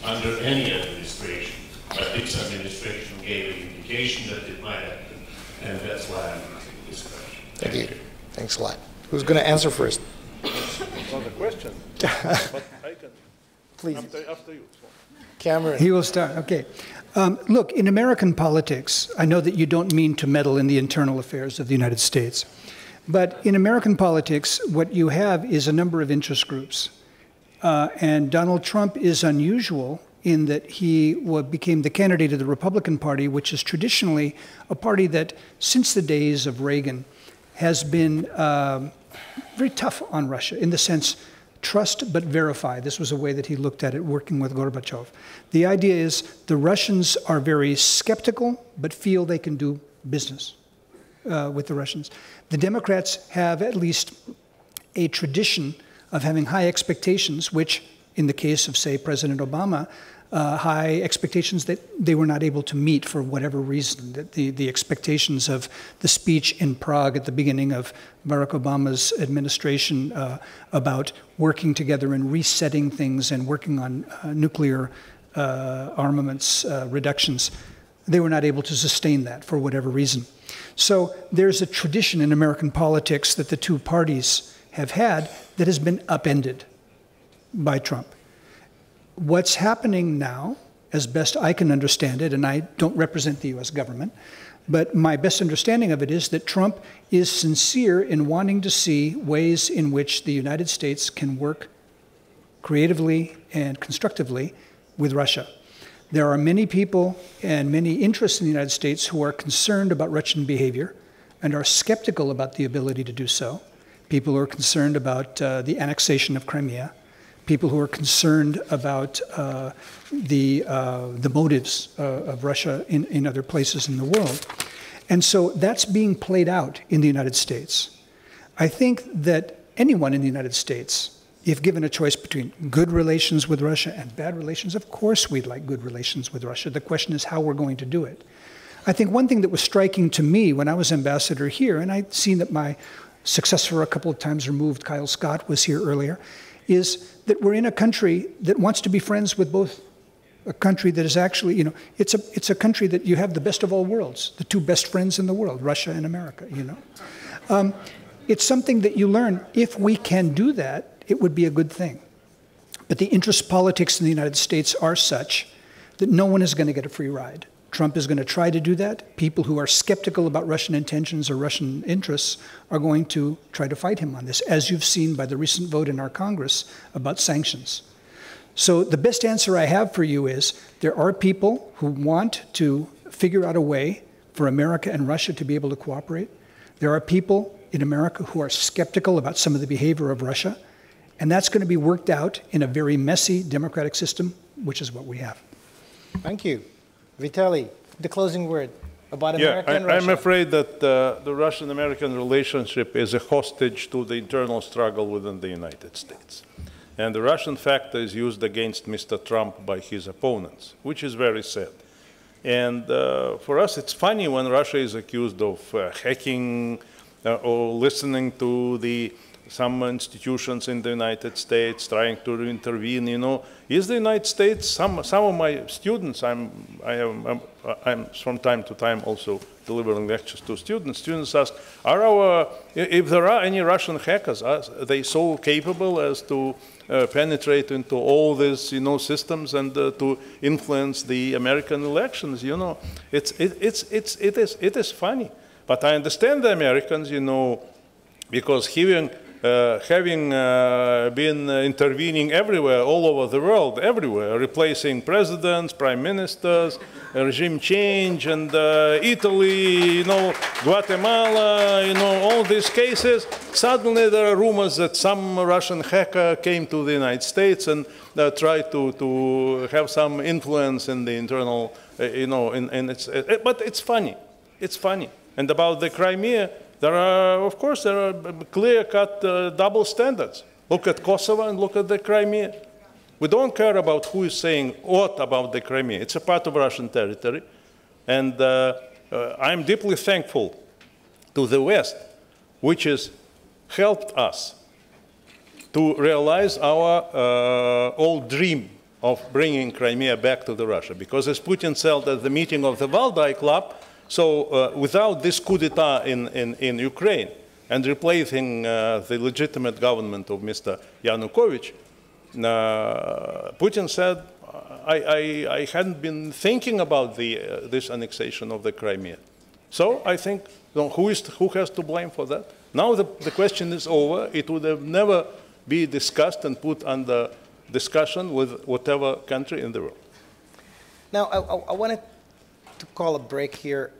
under any administration. But this administration gave an indication that it might happen, and that's why I'm asking this question. Thank you. Thanks a lot. Who's going to answer first? Not a question, [laughs] but I can, Please. after, after you. so. Cameron. He will start. Okay. Um, look, in American politics, I know that you don't mean to meddle in the internal affairs of the United States. But in American politics, what you have is a number of interest groups. Uh, and Donald Trump is unusual in that he became the candidate of the Republican Party, which is traditionally a party that, since the days of Reagan, has been um, very tough on Russia in the sense trust but verify. This was a way that he looked at it working with Gorbachev. The idea is the Russians are very skeptical but feel they can do business uh, with the Russians. The Democrats have at least a tradition of having high expectations, which, in the case of, say, President Obama, uh, high expectations that they were not able to meet for whatever reason. That the, the expectations of the speech in Prague at the beginning of Barack Obama's administration uh, about working together and resetting things and working on uh, nuclear uh, armaments uh, reductions, they were not able to sustain that for whatever reason. So there's a tradition in American politics that the two parties have had that has been upended by Trump. What's happening now, as best I can understand it, and I don't represent the US government, but my best understanding of it is that Trump is sincere in wanting to see ways in which the United States can work creatively and constructively with Russia. There are many people and many interests in the United States who are concerned about Russian behavior and are skeptical about the ability to do so. People who are concerned about uh, the annexation of Crimea, people who are concerned about uh, the, uh, the motives uh, of Russia in, in other places in the world. And so that's being played out in the United States. I think that anyone in the United States, if given a choice between good relations with Russia and bad relations, of course we'd like good relations with Russia. The question is how we're going to do it. I think one thing that was striking to me when I was ambassador here, and I'd seen that my successor a couple of times removed, Kyle Scott, was here earlier, is that we're in a country that wants to be friends with both a country that is actually, you know, it's a, it's a country that you have the best of all worlds, the two best friends in the world, Russia and America, you know. Um, it's something that you learn. If we can do that, it would be a good thing. But the interest politics in the United States are such that no one is going to get a free ride. Trump is going to try to do that. People who are skeptical about Russian intentions or Russian interests are going to try to fight him on this, as you've seen by the recent vote in our Congress about sanctions. So, the best answer I have for you is there are people who want to figure out a way for America and Russia to be able to cooperate. There are people in America who are skeptical about some of the behavior of Russia, and that's going to be worked out in a very messy democratic system, which is what we have. Thank you. Vitaly, the closing word about Yeah, America and I, Russia. I'm afraid that uh, the Russian-American relationship is a hostage to the internal struggle within the United States. And the Russian factor is used against Mr. Trump by his opponents, which is very sad. And uh, for us, it's funny when Russia is accused of uh, hacking uh, or listening to the some institutions in the United States trying to intervene. You know, is the United States some some of my students? I'm I am I'm, I'm from time to time also delivering lectures to students. Students ask, are our if there are any Russian hackers, are they so capable as to uh, penetrate into all these you know systems and uh, to influence the American elections? You know, it's it, it's it's it is it is funny, but I understand the Americans. You know, because having uh, having uh, been uh, intervening everywhere, all over the world, everywhere, replacing presidents, prime ministers, regime change, and uh, Italy, you know, Guatemala, you know, all these cases. Suddenly there are rumors that some Russian hacker came to the United States and uh, tried to, to have some influence in the internal, uh, you know, and it's, uh, but it's funny. It's funny. And about the Crimea, there are, of course, there are clear-cut uh, double standards. Look at Kosovo and look at the Crimea. We don't care about who is saying what about the Crimea. It's a part of Russian territory. And uh, uh, I'm deeply thankful to the West, which has helped us to realize our uh, old dream of bringing Crimea back to the Russia. Because as Putin said at the meeting of the Valdai Club, so uh, without this coup d'etat in, in, in Ukraine and replacing uh, the legitimate government of Mr. Yanukovych, uh, Putin said, I, I, I, hadn't been thinking about the, uh, this annexation of the Crimea. So I think you know, who, is, who has to blame for that? Now the, the question is over. It would have never be discussed and put under discussion with whatever country in the world. Now, I, I, I wanted to call a break here,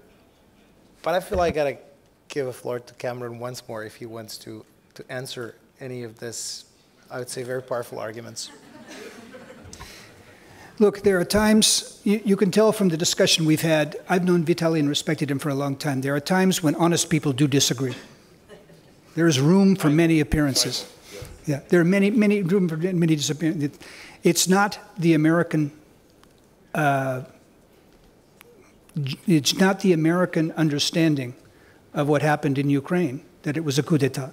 but I feel I got to give a floor to Cameron once more if he wants to, to answer any of this, I would say, very powerful arguments. Look, there are times, you, you, can tell from the discussion we've had, I've known Vitaly and respected him for a long time. There are times when honest people do disagree. There is room for many appearances. Yeah, there are many, many room for many disappearances. It's not the American uh, it's not the American understanding of what happened in Ukraine that it was a coup d'etat.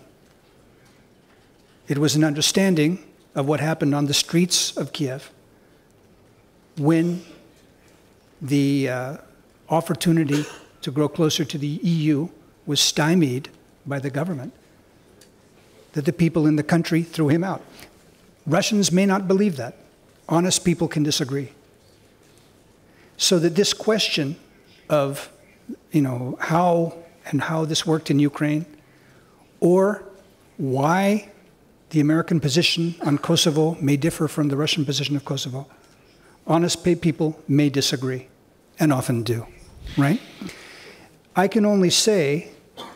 It was an understanding of what happened on the streets of Kiev when the uh, opportunity to grow closer to the EU was stymied by the government, that the people in the country threw him out. Russians may not believe that. Honest people can disagree. So that this question of, you know, how and how this worked in Ukraine, or why the American position on Kosovo may differ from the Russian position of Kosovo. Honest people may disagree, and often do, right? I can only say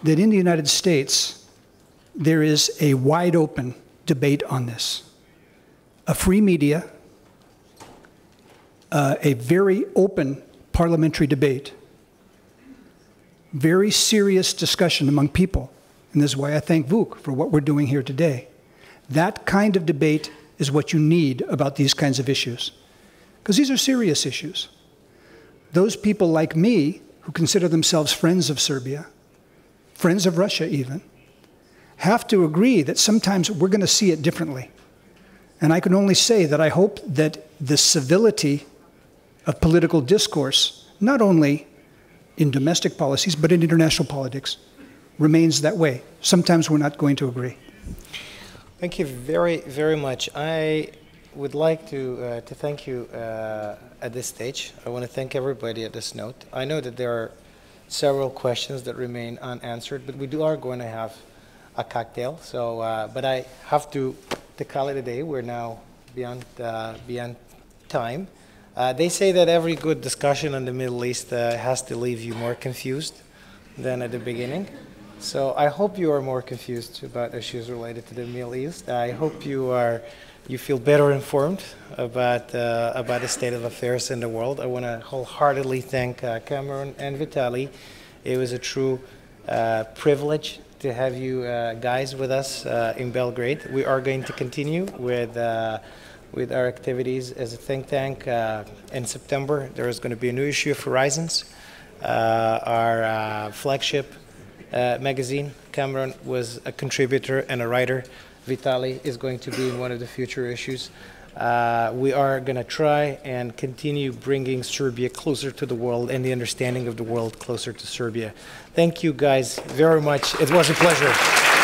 that in the United States, there is a wide open debate on this. A free media, uh, a very open parliamentary debate, very serious discussion among people. And this is why I thank Vuk for what we're doing here today. That kind of debate is what you need about these kinds of issues. Because these are serious issues. Those people like me, who consider themselves friends of Serbia, friends of Russia even, have to agree that sometimes we're going to see it differently. And I can only say that I hope that the civility of political discourse, not only in domestic policies, but in international politics, remains that way. Sometimes we're not going to agree. Thank you very, very much. I would like to, uh, to thank you uh, at this stage. I want to thank everybody at this note. I know that there are several questions that remain unanswered, but we do are going to have a cocktail. So, uh, but I have to, to call it a day. We're now beyond, uh, beyond time. Uh, they say that every good discussion on the Middle East uh, has to leave you more confused than at the beginning. So I hope you are more confused about issues related to the Middle East. I hope you are you feel better informed about uh, about the state of affairs in the world. I want to wholeheartedly thank uh, Cameron and Vitaly. It was a true uh, privilege to have you uh, guys with us in Belgrade. We are going to continue with. Uh, with our activities as a think tank. in September, there is going to be a new issue of Horizons, our flagship uh, magazine. Cameron was a contributor and a writer. Vitaly is going to be in one of the future issues. Uh, we are going to try and continue bringing Serbia closer to the world and the understanding of the world closer to Serbia. Thank you guys very much. It was a pleasure.